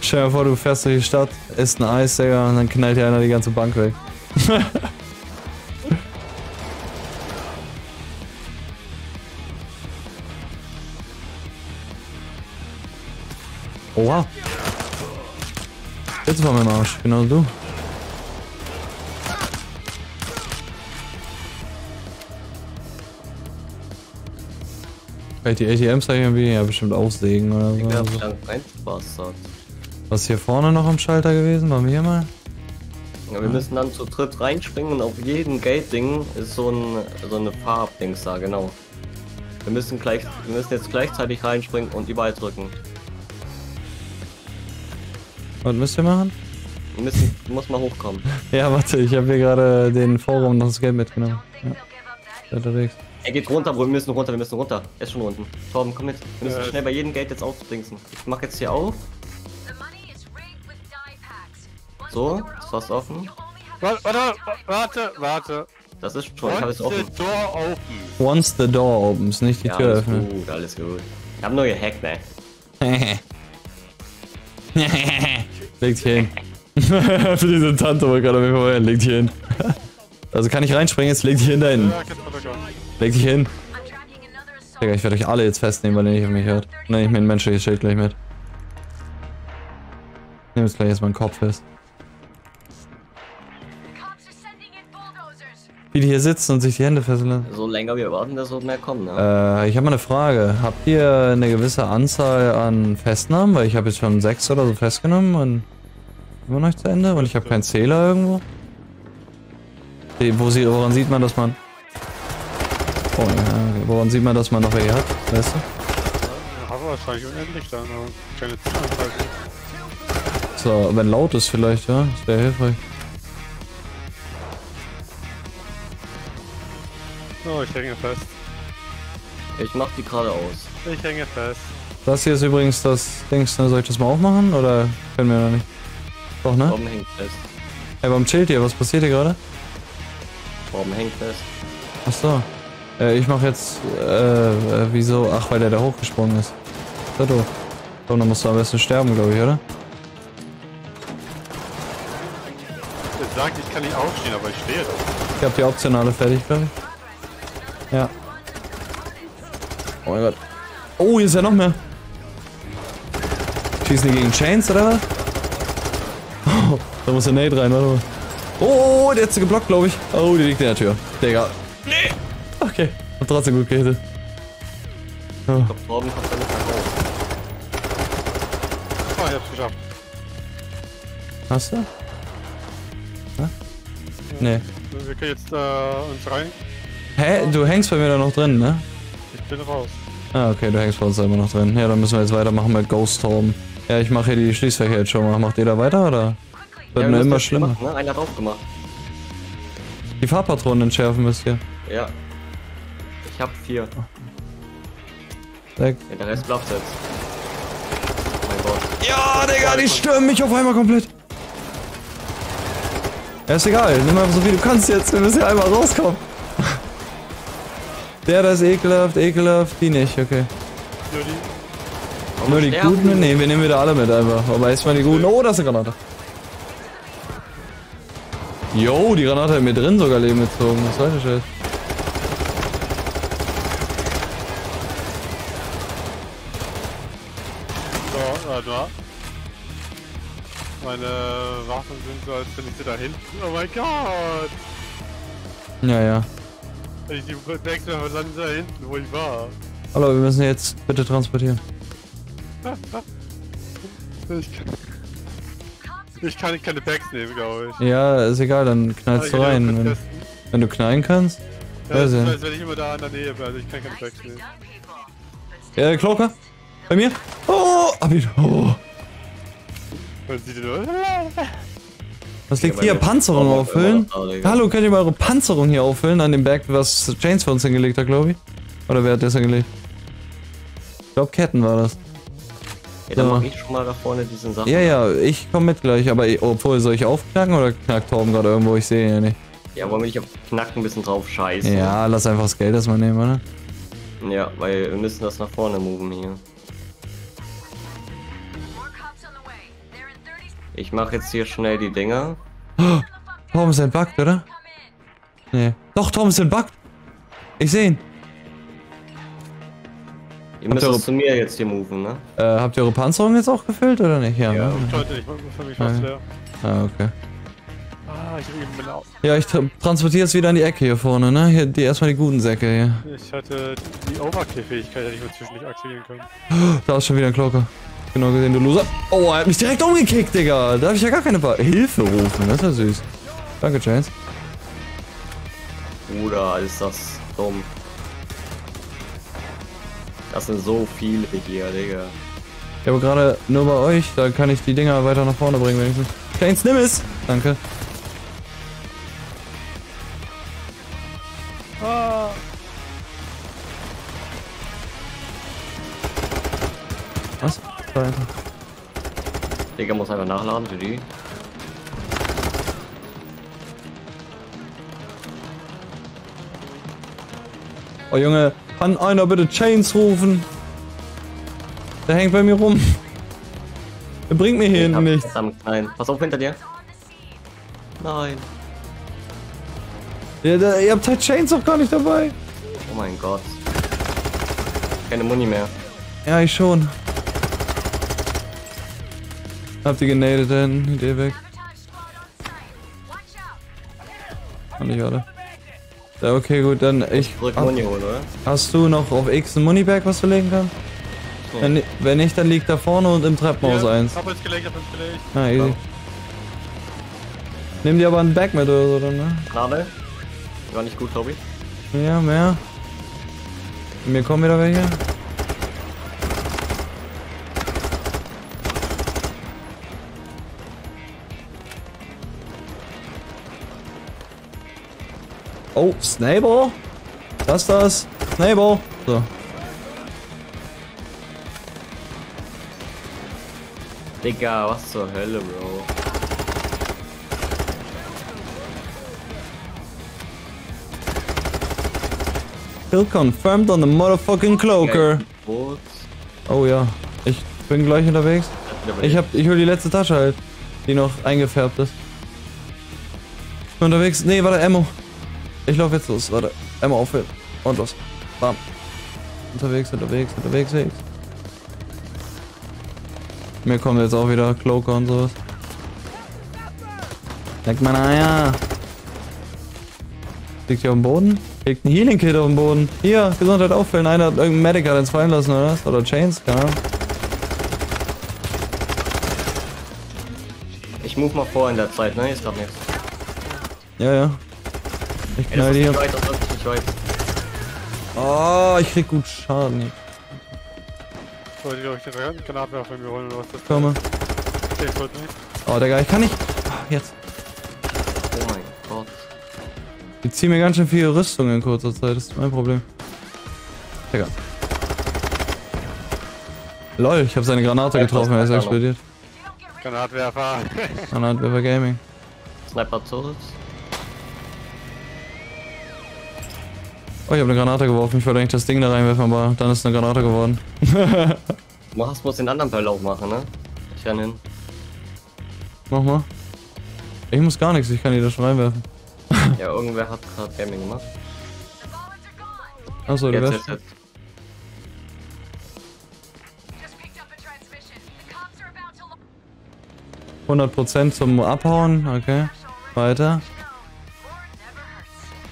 Stell dir vor, du fährst durch die Stadt, isst ein Eis, Digga, und dann knallt dir einer die ganze Bank weg. <laughs> Oha. Jetzt war mein Arsch, genau du. Vielleicht die ATMs da irgendwie, ja bestimmt aussägen oder Ich so. dann reingebastert. Was ist hier vorne noch am Schalter gewesen? Waren wir hier mal? Ja, wir müssen dann zu dritt reinspringen und auf jedem Gate-Ding ist so, ein, so eine Farbdings da, genau. Wir müssen gleich, wir müssen jetzt gleichzeitig reinspringen und überall drücken. Was müsst ihr machen? Wir müssen, du musst mal hochkommen. <laughs> Ja, warte, ich habe hier gerade den Forum noch das Geld mitgenommen. Ja, unterwegs. Er geht runter, Bro, wir müssen runter, wir müssen runter. Er ist schon unten. Torben, komm mit. Wir müssen Äh. schnell bei jedem Gate jetzt aufdingsen. Ich mach jetzt hier auf. Once So, ist fast offen. Warte, warte, warte, warte. Das ist schon, ich habe Once es offen. the door open. Once the door opens, nicht die Ja, Tür alles öffnen. gut, alles gut. Ich hab nur gehackt, ne? <laughs> Legt hier hin. <laughs> Für diese Tante wollte gerade mir vorher, legt hier hin. also kann ich reinspringen, jetzt legt hier hin da hinten. Leg dich hin. Digga, ich werde euch alle jetzt festnehmen, weil ihr nicht auf mich hört. Nein, ich mir ein menschliches Schild gleich mit. Nimm jetzt gleich erstmal den Kopf fest. Wie die hier sitzen und sich die Hände fesseln. So länger wir warten, desto mehr kommen, ne? Äh, ich habe mal eine Frage. Habt ihr eine gewisse Anzahl an Festnahmen? Weil ich habe jetzt schon sechs oder so festgenommen und immer noch nicht zu Ende und ich habe keinen Zähler irgendwo. Wo sie, woran sieht man, dass man... Oh, ja. Woran sieht man, dass man noch welche hat? Weißt du? Haben wir wahrscheinlich unendlich dann, aber keine Zahlenzahl. So, wenn laut ist vielleicht, ja? Das wäre hilfreich. So, ich hänge fest. Ich mach die gerade aus. Ich hänge fest. Das hier ist übrigens das Dings, ne? Soll ich das mal aufmachen oder können wir noch nicht? Doch, ne? Torben hängt fest. Hey, warum chillt ihr? Was passiert hier gerade? Torben hängt fest. Ach so. Äh, ich mach jetzt, äh, äh, wieso? Ach, weil der da hochgesprungen ist. So doof. So, dann musst du am besten sterben, glaube ich, oder? Er sagt, ich kann nicht aufstehen, aber ich stehe doch. Ich hab die optionale fertig, glaube ich. Ja. Oh mein Gott. Oh, hier ist ja noch mehr. Schießen die gegen Chains, oder was? Oh, <laughs> da muss der Nate rein, warte mal. Oh, der hat sie geblockt, glaube ich. Oh, die liegt in der Tür. Digga. Okay. Hab trotzdem gut gehittet. Oh. Ich glaub, Torben kommt mehr raus. Ah, ich hab's geschafft. Hast du? Hä? Nee. Wir können jetzt äh, uns rein. Hä? Du hängst bei mir da noch drin, ne? Ich bin raus. Ah, okay, du hängst bei uns da immer noch drin. Ja, dann müssen wir jetzt weitermachen mit Ghost Storm. Ja, ich mache hier die Schließfächer jetzt schon mal. Macht ihr da weiter, oder? Wird wir nur immer schlimmer. Gemacht, ne? Einer drauf gemacht. Die Fahrpatronen entschärfen müsst ihr. Ja. Ich hab vier. Ja, der Rest bleibt jetzt. Mein Gott. Ja, Digga, die stürmen mich auf einmal komplett. Ja, ist egal. Nimm einfach so viel du kannst jetzt. Wir müssen ja einmal rauskommen. Der, das ist ekelhaft, ekelhaft. Die nicht, okay. Nur die. Warum Nur die sterben guten? Nee, wir nehmen wieder alle mit einfach. Aber erstmal die guten. Oh, das ist eine Granate. Jo, die Granate hat mir drin sogar Leben gezogen. Was soll das jetzt? Meine Waffen sind so, als wenn ich sie da hinten. Oh mein Gott! Ja, ja. Wenn ich die wechsle, landen sie da hinten, wo ich war. Hallo, wir müssen jetzt bitte transportieren. Ich kann, ich kann keine Bags nehmen, glaube ich. Ja, ist egal, dann knallst du rein. Wenn, wenn du knallen kannst. Ja, das ist, als wenn ich immer da in der Nähe bin, also ich kann keine Bags nehmen. Äh, Kloker? Bei mir? Oh, hab ich. Oh. <laughs> Was liegt hier? Panzerung auffüllen? Hallo, könnt ihr mal eure Panzerung hier auffüllen an dem Berg, was Chains für uns hingelegt hat, glaube ich? Oder wer hat das hingelegt? Ich glaube, Ketten war das. Ja, dann So. mach ich schon mal da vorne diesen Sachen. Ja, ja, ich komme mit gleich, aber ich- obwohl, soll ich aufknacken oder knackt Torben gerade irgendwo? Ich sehe ihn ja nicht. Ja, wollen wir nicht auf Knacken ein bisschen drauf scheißen? Ja, lass einfach das Geld erstmal nehmen, oder? Ja, weil wir müssen das nach vorne moven hier. Ich mache jetzt hier schnell die Dinger. Torben ist entbuggt, oder? Nee. Doch, Torben ist entbuggt. Ich sehe ihn. Ihr müsst ihr- es zu mir jetzt hier moven, ne? Äh, habt ihr eure Panzerung jetzt auch gefüllt oder nicht? Ja. Ja. ne? Ich konnte nicht, für mich fast leer. Ah, okay. Ah, ich hab eben bin au- Ja, ich tra transportiere es wieder an die Ecke hier vorne, ne? Hier, die, erstmal die guten Säcke hier. Ich hatte die Overkill-Fähigkeit, hätte ich mir zwischendurch aktivieren können. <gasps> Da ist schon wieder ein Klocker. Genau gesehen, du Loser. Oh, er hat mich direkt umgekickt, Digga. Da habe ich ja gar keine pa Hilfe rufen. Das ist ja süß. Danke, Chance. Bruder, ist das dumm. Das sind so viele hier, Digga. Ich habe gerade nur bei euch, da kann ich die Dinger weiter nach vorne bringen wenigstens. Chance, nimm es! Danke. Da einfach. Digga muss einfach nachladen für die. Oh Junge, kann einer bitte Chains rufen? Der hängt bei mir rum. Der bringt mir hier hinten nichts. Nein. Pass auf hinter dir. Nein. Ja, der, ihr habt halt Chains auch gar nicht dabei. Oh mein Gott. Keine Muni mehr. Ja, ich schon. Hab die genadet hin, Idee weg. Kann nicht, oder? Ja, okay, gut, dann ich. Ach, Muni holen, oder? hast du noch auf X ein Moneyback, was du legen kannst? Wenn, ni- wenn nicht, dann liegt da vorne und im Treppenhaus eins. Hab ins gelegt, hab ins gelegt. Ah, easy. Nimm dir aber ein Bag mit oder so, dann, ne? Gnade. War nicht gut, glaube ich. Ja, mehr. Mir kommen wieder welche. Oh, Snable? Was ist das? Snable? So. Digga, was zur Hölle, Bro. Kill confirmed on the motherfucking cloaker. Oh ja. Ich bin gleich unterwegs. Ich hab, ich hol die letzte Tasche halt, die noch eingefärbt ist. Ich bin unterwegs. Nee, warte, Ammo. Ich lauf jetzt los, warte. Ammo auffüllen. Und los. Bam. Unterwegs, unterwegs, unterwegs, unterwegs. Mir kommen jetzt auch wieder Cloaker und sowas. Leck meine Eier. Liegt hier auf dem Boden? Liegt ein Healing Kit auf dem Boden. Hier, Gesundheit auffüllen. Einer hat irgendeinen Medical ins fallen lassen, oder was? Oder Chains, keine Ahnung. Ich move mal vor in der Zeit, ne? Ist grad nichts. Ja, ja. Ich die nicht hier. weit, nicht weit. Oh, ich krieg gut Schaden. hier. Sollte ich euch den Granatwerfer mir holen oder was das Komme. Okay, ich sollte nicht. Oh, Digga, ich kann nicht. Ah, Jetzt. Oh mein Gott. Die ziehen mir ganz schön viel Rüstung in kurzer Zeit. Das ist mein Problem. Digga. Lol, ich habe seine Granate getroffen, er ist explodiert. Granatwerfer. <laughs> Granatwerfer Gaming. Sniper Turrets. Oh, ich habe eine Granate geworfen. Ich wollte eigentlich das Ding da reinwerfen, aber dann ist eine Granate geworden. Du hast muss den anderen Verlauf machen, ne? Ich renn hin. Mach mal. Ich muss gar nichts, ich kann die da schon reinwerfen. <laughs> Ja, irgendwer hat gerade Gaming gemacht. Achso, du Jetzt, jetzt, jetzt. 100% zum Abhauen. Okay. Weiter.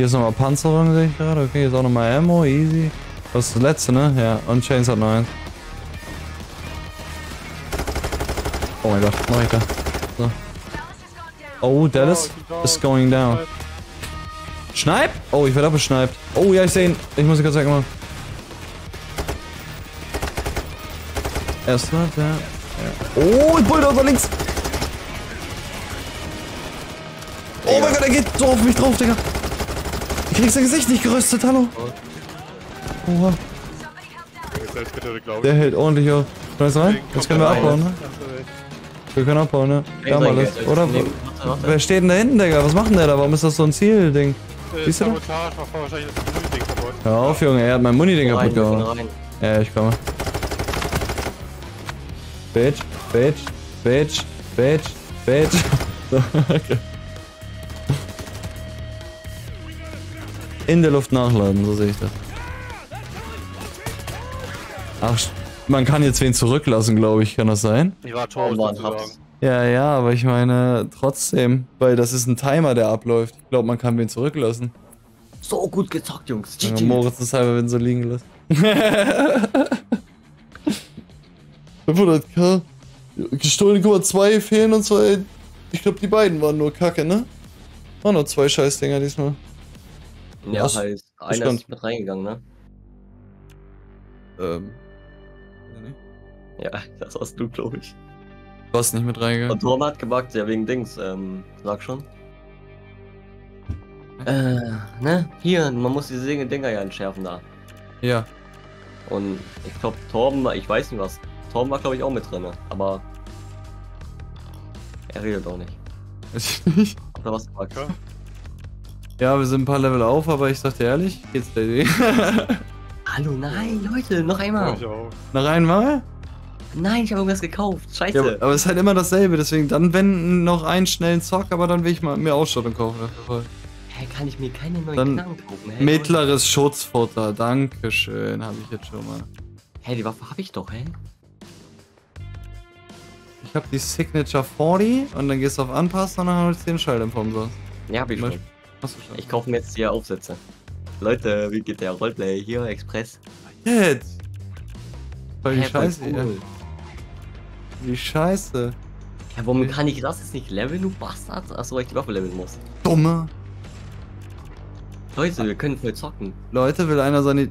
Hier ist nochmal Panzerung, sehe ich gerade. Okay, hier ist auch nochmal Ammo, easy. Das ist das letzte, ne? Ja, und Chains hat noch eins. Oh mein Gott, mach ich da. So. Oh, Dallas is going down. Schneip! Oh, ich werde abgeschniped. Oh ja, ich sehe ihn. Ich muss ihn kurz wegmachen. Erstmal, ja. ja. Oh, Bulldozer links! Oh mein Gott, er geht so auf mich drauf, Digga. Ich krieg sein Gesicht nicht geröstet, hallo. Oha, der hält ordentlich auf. Weißt du rein? Jetzt können wir abbauen, ne? Wir können abbauen, ne? Wir haben alles. Oder? Wer steht denn da hinten, Digga? Was macht denn der da? Warum ist das so ein Zielding? Äh, Siehst du das? Das kaputt. Hör auf, Junge, er hat mein Muni-Ding kaputt gehauen. Ja, ich komme. Bitch, bitch, bitch, bitch, bitch. <laughs> Okay. In der Luft nachladen, so sehe ich das. Ach, man kann jetzt wen zurücklassen, glaube ich. Kann das sein? Ich war Oh tot, hab's. Ja, ja, aber ich meine trotzdem, weil das ist ein Timer, der abläuft. Ich glaube, man kann wen zurücklassen. So gut gezockt, Jungs. GG. Moritz ist halber, wenn so liegen lässt. 500k. Gestohlene Nummer 2 fehlen uns zwei. Ich glaube, die beiden waren nur kacke, ne? Waren nur zwei Scheißdinger diesmal. Ja, Was? heißt, einer Bestand. ist mit reingegangen, ne? Ähm. Ja, <laughs> das hast du, glaube ich. Du hast nicht mit reingegangen. Und Torben hat gebackt, ja, wegen Dings, ähm, sag schon. Äh, ne? Hier, man muss diese Dinge- Dinger ja entschärfen da. Ja. Und ich glaube, Torben war, ich weiß nicht was. Torben war, glaube ich, auch mit drin, aber. Er redet auch nicht. Weiß ich nicht. Hat er was gesagt? Ja. Ja, wir sind ein paar Level auf, aber ich sag dir ehrlich, geht's dir <laughs> Hallo, nein, Leute, noch einmal. ich auch. Noch einmal? Nein, ich habe irgendwas gekauft. Scheiße. Ja, aber, es ist halt immer dasselbe, deswegen dann, wenn noch einen schnellen Zock, aber dann will ich mal mehr Ausstattung kaufen. Hä, kann ich mir keine neuen Dann Knarren kaufen? Hä, Mittleres Schutzfutter, dankeschön, habe ich jetzt schon mal. Hä, die Waffe habe ich doch, hä? Ich habe die Signature 40 und dann gehst du auf Anpassen und dann holst du den Schalldämpfer umsonst. Ja, hab ich schon. Hast du schon. Ich kaufe mir jetzt hier Aufsätze. Leute, wie geht der Roleplay? Hier, Express. Jetzt! Voll die voll Scheiße, cool. Die Scheiße. Ja, warum kann ich das jetzt nicht leveln, du Bastard? Achso, weil ich die Waffe leveln muss. Dumme. Leute, wir können voll zocken. Leute, will einer seine.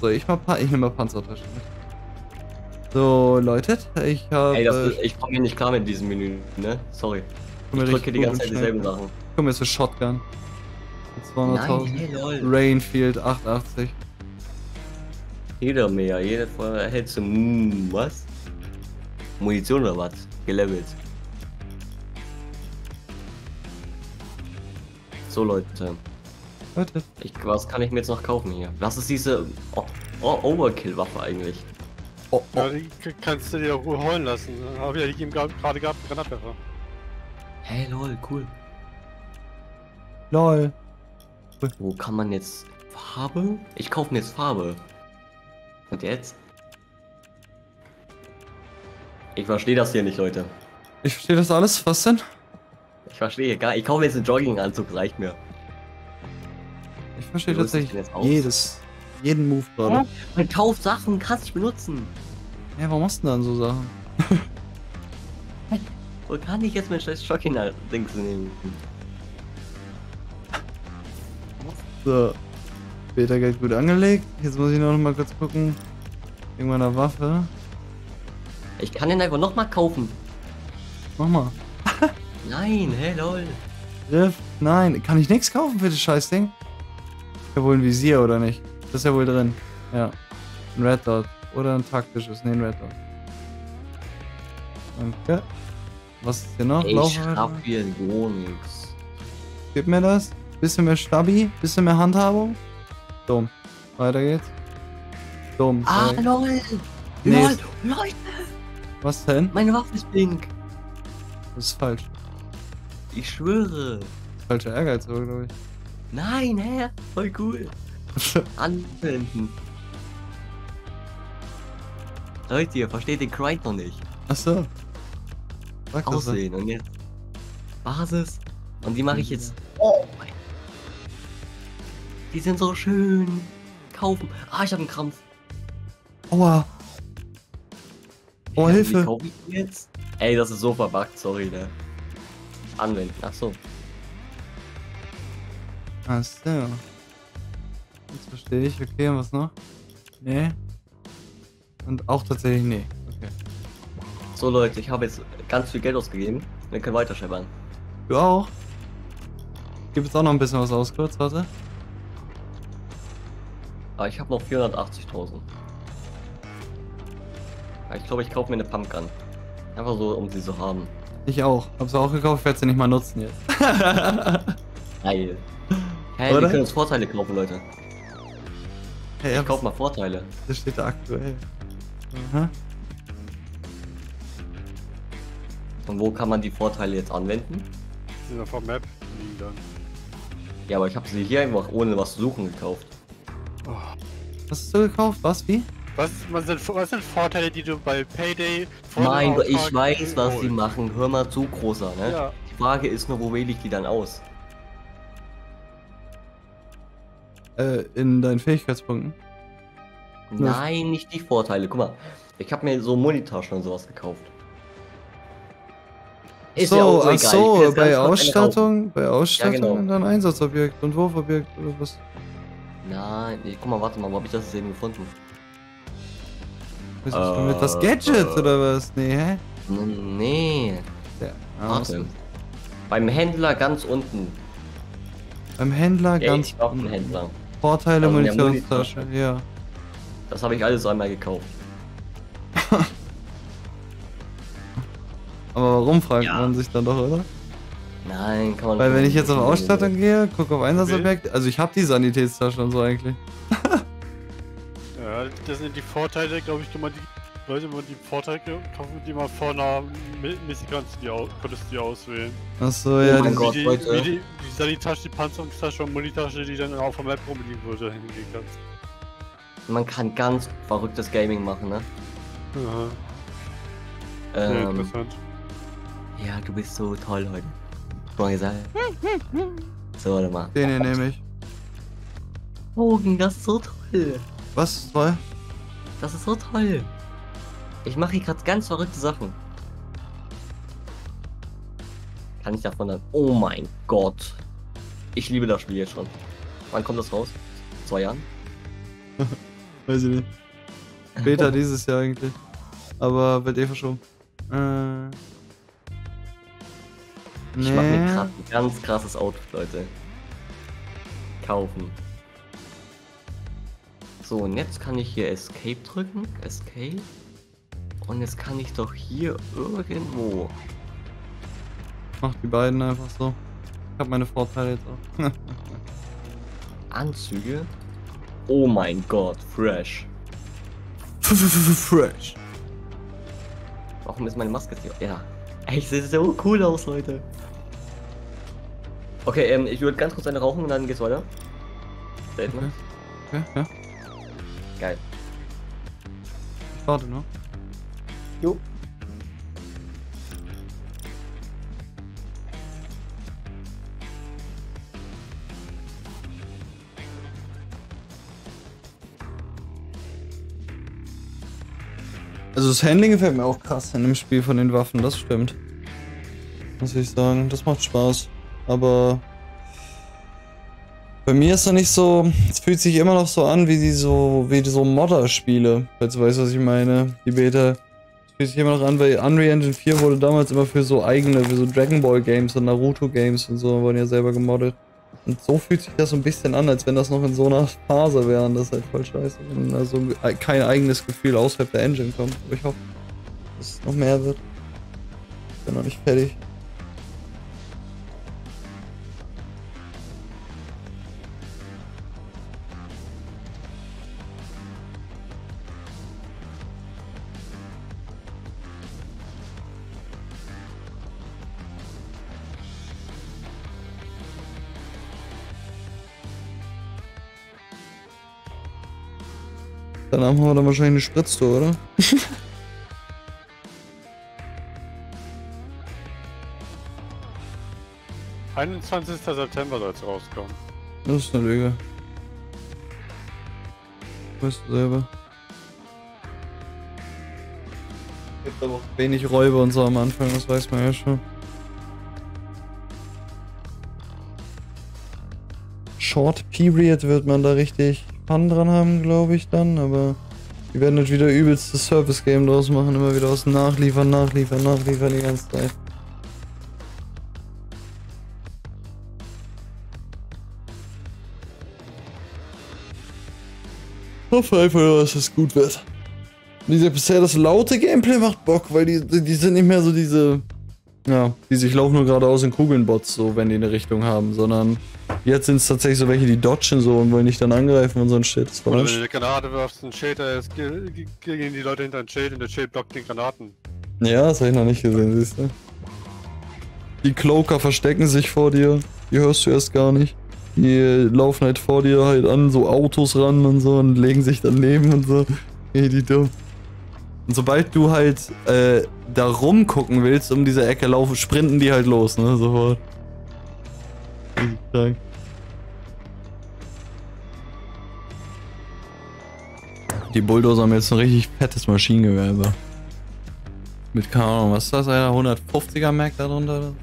Soll ich mal. Pa ich nehme mal Panzertasche mit. So, Leute, ich habe. Ey, das ich komme hier nicht klar mit diesem Menü, ne? Sorry. Ich drücke die ganze Zeit dieselben Sachen. Guck mal, ist Shotgun. Mit Nein, 200.000. hey, lol. Rainfield 88. Jeder mehr, jeder vorher hältst du, mm, was? Munition oder was? Gelevelt. So Leute, Leute, ich, was kann ich mir jetzt noch kaufen hier? Was ist diese oh, oh, Overkill-Waffe eigentlich? oh, Ja, die kannst du dir auch holen lassen. Hab ja die ihm gerade gehabt, Granatwerfer. Hey lol, cool. lol. Wo kann man jetzt Farbe? Ich kaufe mir jetzt Farbe. Und jetzt? Ich verstehe das hier nicht, Leute. Ich verstehe das alles. Was denn? Ich verstehe gar Ich kaufe mir jetzt einen Jogginganzug, reicht mir. Ich verstehe Wie tatsächlich jedes. Jeden Move gerade. Man kauft Sachen, kannst nicht benutzen. Ja, warum machst du denn dann so Sachen? <laughs> Wo kann ich jetzt mein scheiß Jogging-Dings nehmen? So. Später Geld gut angelegt. Jetzt muss ich noch mal kurz gucken. Wegen meiner Waffe. Ich kann den einfach nochmal kaufen. Mach mal. <laughs> Nein, hey lol. Griff. Nein, kann ich nichts kaufen für das Scheißding? Ist ja wohl ein Visier, oder nicht? Das ist ja wohl drin. Ja. Ein Red Dot. Oder ein taktisches. Ne, ein Red Dot. Danke. Was ist hier noch? Ich Laufradar? schaff hier gar nichts. Gib mir das. Bisschen mehr Stabi. Bisschen mehr Handhabung. Dumm. Weiter geht's. Dumm. Ah, sorry. lol. Nee, Lol, Leute, Was denn? meine Waffe ist pink. Das ist falsch. Ich schwöre. Falscher Ehrgeiz, glaube ich. Nein, hä? Voll cool. <laughs> Anwenden. Leute, ihr versteht den Grind noch nicht. Achso. Aussehen und jetzt Basis. Und die mache ich jetzt. Oh mein. Die sind so schön. Kaufen. Ah, ich habe einen Krampf. Aua. Oh, Ja, Hilfe. Jetzt? Ey, das ist so verbuggt, sorry, ne? Anwenden. Ach so. Achso. Jetzt verstehe ich. Okay, und was noch? Nee. Und auch tatsächlich nee. Okay. So Leute, ich habe jetzt ganz viel Geld ausgegeben. Wir können weiter scheppern. Du auch? Gib jetzt auch noch ein bisschen was aus, kurz, warte. Aber ich habe noch 480.000. Aber Ich glaube, ich kaufe mir eine Pumpgun. Einfach so, um sie zu haben. Ich auch. Hab's auch gekauft, werde sie nicht mal nutzen jetzt. <laughs> <laughs> Geil. Hey, Oder? wir können uns Vorteile kaufen, Leute. Hey, Ich ja, kauf mal Vorteile. das steht da aktuell. Aha. Und wo kann man die Vorteile jetzt anwenden? Die sind auf der Map liegen dann. Ja, aber ich habe sie hier einfach ohne was zu suchen gekauft. Was hast du gekauft? Was? Wie? Was, was, sind, was sind Vorteile, die du bei Payday Nein, ich weiß, was die holst? machen. Hör mal zu, großer, ne? Ja, Die Frage ist nur, wo wähle ich die dann aus? Äh, in deinen Fähigkeitspunkten. Ja. Nein, nicht die Vorteile. Guck mal, ich habe mir so Monitaschen und sowas gekauft. Ist so, ja auch ach so, bei ganz kurz eine Ausstattung, bei Ausstattung genau. und dann Einsatzobjekt und Wurfobjekt oder was? Nein, ich, guck mal, warte mal, wo habe ich das eben gefunden? Was ist damit? Das Äh, Gadget äh. oder was? Nee, hä? Nee, Ja, warte. Beim Händler ganz unten. Beim Händler Ey, ganz ich einen Händler. Vorteile Also Munitionstasche, ja. Das habe ich alles einmal gekauft. <laughs> Aber warum fragt Ja. man sich dann doch, oder? Nein, kann man Weil wenn ich jetzt auf nicht- Ausstattung gehe, gucke auf Einsatzobjekt, also ich habe die Sanitätstasche und so eigentlich. <laughs> ja, das sind die Vorteile, glaube ich, du mal die Leute, man die Vorteile kaufen, die man vorne mäßig kannst du die, au- konntest du die auswählen. Achso, ja, Oh mein die, Gott. wie, die, Leute. wie die, die Sanitasche, die Panzerungstasche und Munitasche, die dann auf der Map rumliegen würde, hingehen kannst. Man kann ganz verrücktes Gaming machen, ne? Aha, sehr Ähm, interessant. ja, du bist so toll heute. Mal gesagt. So, warte mal. den hier nehme ich. Bogen, das ist so toll. Was ist toll? Das ist so toll. Ich mache hier gerade ganz verrückte Sachen. Kann ich davon dann. Oh mein Gott. Ich liebe das Spiel jetzt schon. Wann kommt das raus? Zwei Jahren? <laughs> Weiß ich nicht. Später dieses Jahr eigentlich. Aber wird eh verschoben. Äh. Ich mache mir Nee. ein ganz krasses Outfit, Leute. Kaufen. So, und jetzt kann ich hier Escape drücken. Escape. Und jetzt kann ich doch hier irgendwo. Mach die beiden einfach so. Ich hab meine Vorteile jetzt auch. <laughs> Anzüge. Oh mein Gott, fresh. Fresh. Warum ist meine Maske hier? Ja. Ey, Ich sehe so cool aus, Leute. Okay, ähm, ich würde ganz kurz eine rauchen und dann geht's weiter. Statement. Okay, ja. Geil. Ich warte noch. Jo. Also das Handling gefällt mir auch krass in dem Spiel von den Waffen, das stimmt. Muss ich sagen, das macht Spaß. Aber bei mir ist noch nicht so, es fühlt sich immer noch so an wie die so, wie so Modder-Spiele. Falls du weißt, was ich meine. Die Beta. Es fühlt sich immer noch an, weil Unreal Engine 4 wurde damals immer für so eigene, für so Dragon Ball Games und Naruto Games und so, wurden ja selber gemoddet. Und so fühlt sich das so ein bisschen an, als wenn das noch in so einer Phase wäre. Und das ist halt voll scheiße. Wenn da so kein eigenes Gefühl außerhalb der Engine kommt. Aber ich hoffe, dass es noch mehr wird. Ich bin noch nicht fertig. Danach haben wir dann wahrscheinlich eine Spritztour, oder? <laughs> 21. September soll es rauskommen. Das ist eine Lüge. Weißt du selber. Gibt aber auch wenig Räuber und so am Anfang, das weiß man ja schon. Short Period wird man da richtig Fun dran haben, glaube ich dann, aber die werden halt wieder übelstes Service Game draus machen, immer wieder aus Nachliefern, Nachliefern, Nachliefern die ganze Zeit. hoffe einfach, dass es gut wird. Diese, bisher das laute Gameplay macht Bock, weil die, die sind nicht mehr so diese, ja, die sich laufen nur geradeaus in Kugeln Bots, so wenn die eine Richtung haben, sondern jetzt sind es tatsächlich so welche, die dodgen so und wollen nicht dann angreifen und so ein Shit. Das war Oder wenn du eine Granate wirfst, ein Schild, ge- ge- gehen die Leute hinter ein Schild und der Schild blockt die Granaten. Ja, das habe ich noch nicht gesehen, siehst du. Die Cloaker verstecken sich vor dir. Die hörst du erst gar nicht. Die äh, laufen halt vor dir halt an so Autos ran und so und legen sich daneben und so. Ey, die dumm. Und sobald du halt äh, da rumgucken willst um diese Ecke laufen, sprinten die halt los, ne? Sofort. Stark. Die Bulldozer haben jetzt ein richtig fettes Maschinengewehr. so. Mit keine Ahnung, was ist das, Alter? 150er Mac darunter oder so?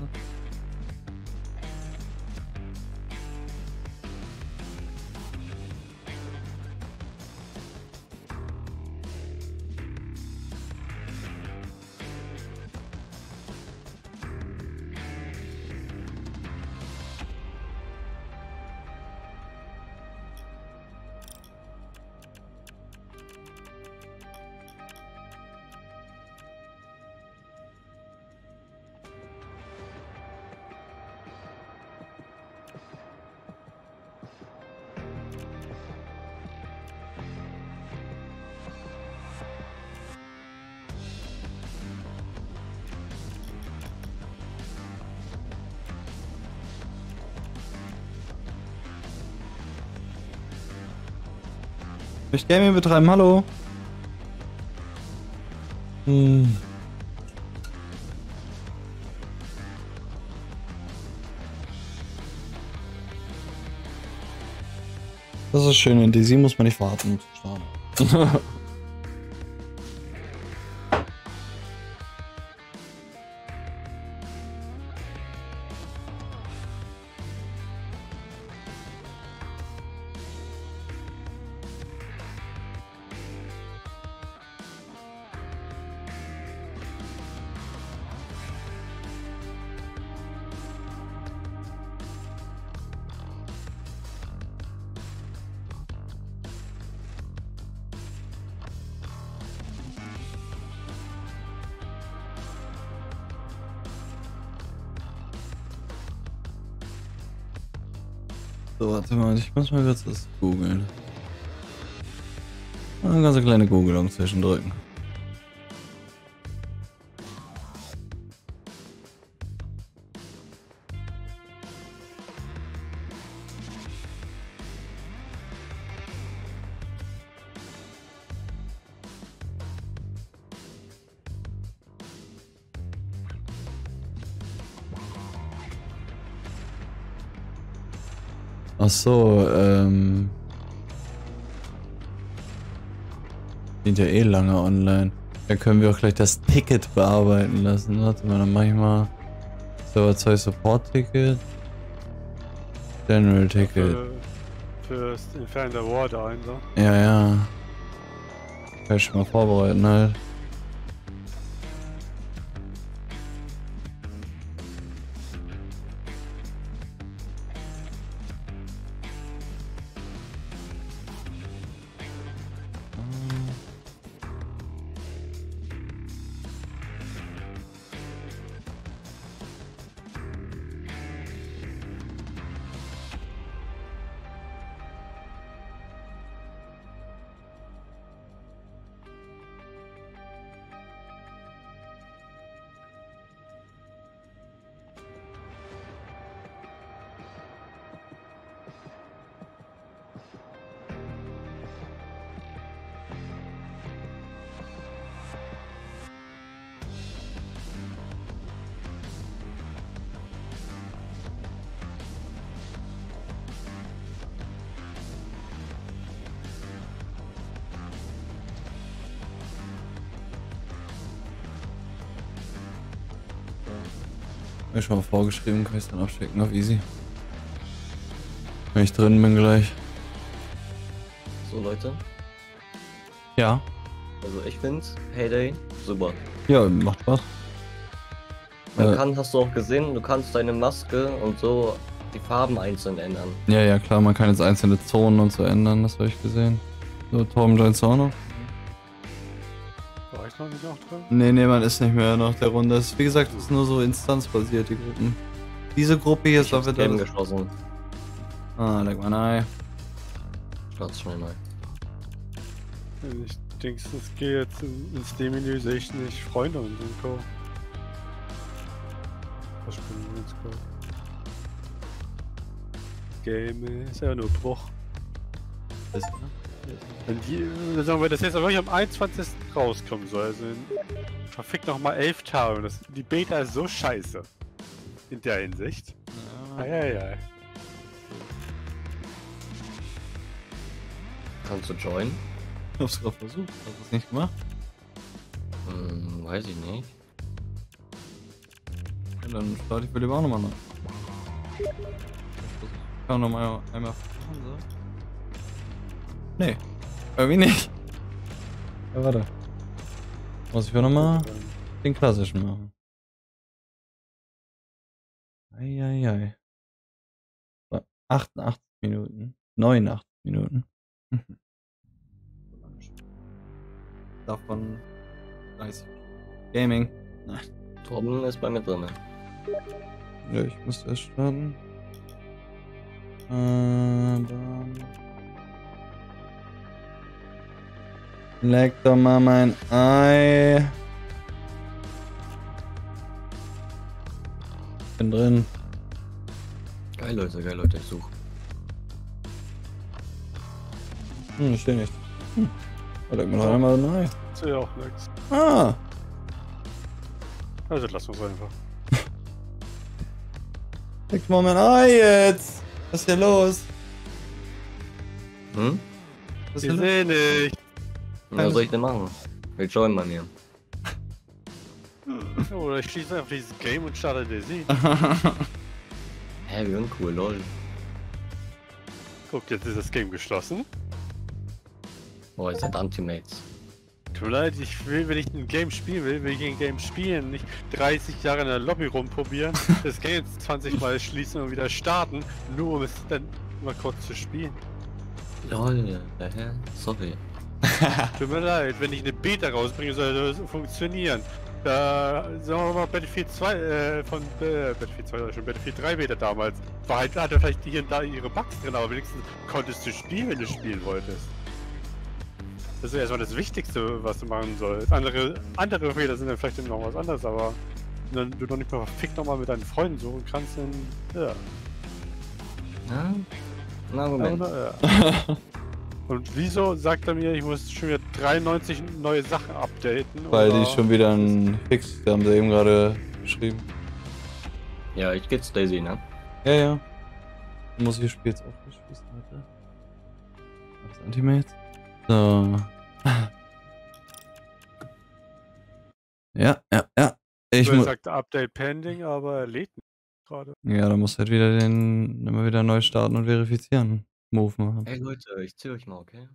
Möchte Gaming betreiben, hallo. Hm. Das ist schön, in DC muss man nicht warten, um <laughs> ich muss mal kurz das googeln. Eine ganz kleine Googelung zwischendrücken. Ach so, ähm. Sind ja eh lange online. Dann können wir auch gleich das Ticket bearbeiten lassen. Warte mal, dann mach ich mal Server 2 Support Ticket. General Ticket. Für, fürs Entfernen der Warte ein, so. Ja, ja. Kann ich schon mal vorbereiten halt. Schon mal vorgeschrieben, kann ich dann abschicken auf easy. Wenn ich drin bin gleich. So Leute, Ja. also ich find's Heyday super. Ja, macht Spaß. Man Äh, kann, hast du auch gesehen, du kannst deine Maske und so die Farben einzeln ändern. Ja, ja, klar, man kann jetzt einzelne Zonen und so ändern, das habe ich gesehen. So, Torben joins auch War ich noch drin? Nee, nee, man ist nicht mehr nach der Runde. Es, wie gesagt, es ist nur so instanzbasiert, die Gruppen. Diese Gruppe hier ist Ich hab's dafür Game da. geschlossen. Ah, leck mal nein. Start's schnell neu. Ich denke, es geht jetzt in- ins D-Menü, sehe ich nicht Freunde und so. Verspielen ins Co. Game ist ja nur Bruch. Wenn die, sagen wir, das jetzt aber wirklich am 21. rauskommen soll, also in verfickt noch mal elf Tage. Das, die Beta ist so scheiße. In der Hinsicht. Eieiei. Kannst du joinen? Ich hab's gerade versucht, hast du es nicht gemacht? Hm, weiß ich nicht. Ja, dann starte ich will lieber auch nochmal neu. Ich kann nochmal einmal fahren, so. Nee, irgendwie nicht. Ja, warte. Muss ich auch nochmal den klassischen machen. Eieiei. So, 88 Minuten. 89 Minuten. Mhm. <laughs> Davon 30. Gaming. Nein. Torben ist bei mir drin. Ja, ich muss erst starten. Aber. Leck doch mal mein Ei. Bin drin. Geil, Leute, geil, Leute, ich suche. Hm, ich steh nicht. Oder mal einmal neu. Das ist ja auch nix. Ah. Also lass uns einfach. <laughs> Leg mal mein Ei jetzt. Was ist hier los? Hm? Was ist Ich hier los? Was soll ich denn machen? Wir joinen bei mir. Oder ich schließe einfach dieses Game und starte Daisy. <laughs> Hä, wie uncool, lol. Guck, jetzt ist das Game geschlossen. Boah, ihr seid Antimates. Tut mir leid, ich will, wenn ich ein Game spielen will, will ich ein Game spielen, nicht 30 Jahre in der Lobby rumprobieren, <laughs> das Game jetzt 20 Mal schließen und wieder starten, nur um es dann mal kurz zu spielen. Lol? Sorry. <laughs> Tut mir leid, wenn ich eine Beta rausbringe, soll das funktionieren. Da, sagen wir mal, Battlefield 2, äh, von äh, Battlefield 2, oder schon Battlefield 3 Beta damals, war halt, hatte vielleicht hier und da ihre Bugs drin, aber wenigstens konntest du spielen, wenn du spielen wolltest. Das ist erstmal das Wichtigste, was du machen sollst. Andere, andere Fehler sind dann vielleicht noch was anderes, aber wenn du noch nicht mal verfickt nochmal mit deinen Freunden suchen kannst, dann, ja. Ja? Ein Argument. Aber, ja. <laughs> Und wieso sagt er mir, ich muss schon wieder 93 neue Sachen updaten? Weil oder? die schon wieder einen Fix, die haben sie eben gerade geschrieben. Ja, ich geht's Daisy, ne? Ja, ja. Muss ich das Spiel jetzt auch geschlossen heute. Was Antimates? So. Ja, ja, ja. Ich Er muss. sagt Update pending, aber er lädt nicht gerade. Ja, dann muss halt wieder den immer wieder neu starten und verifizieren. Move machen. Ey Leute, ich zieh euch mal, okay?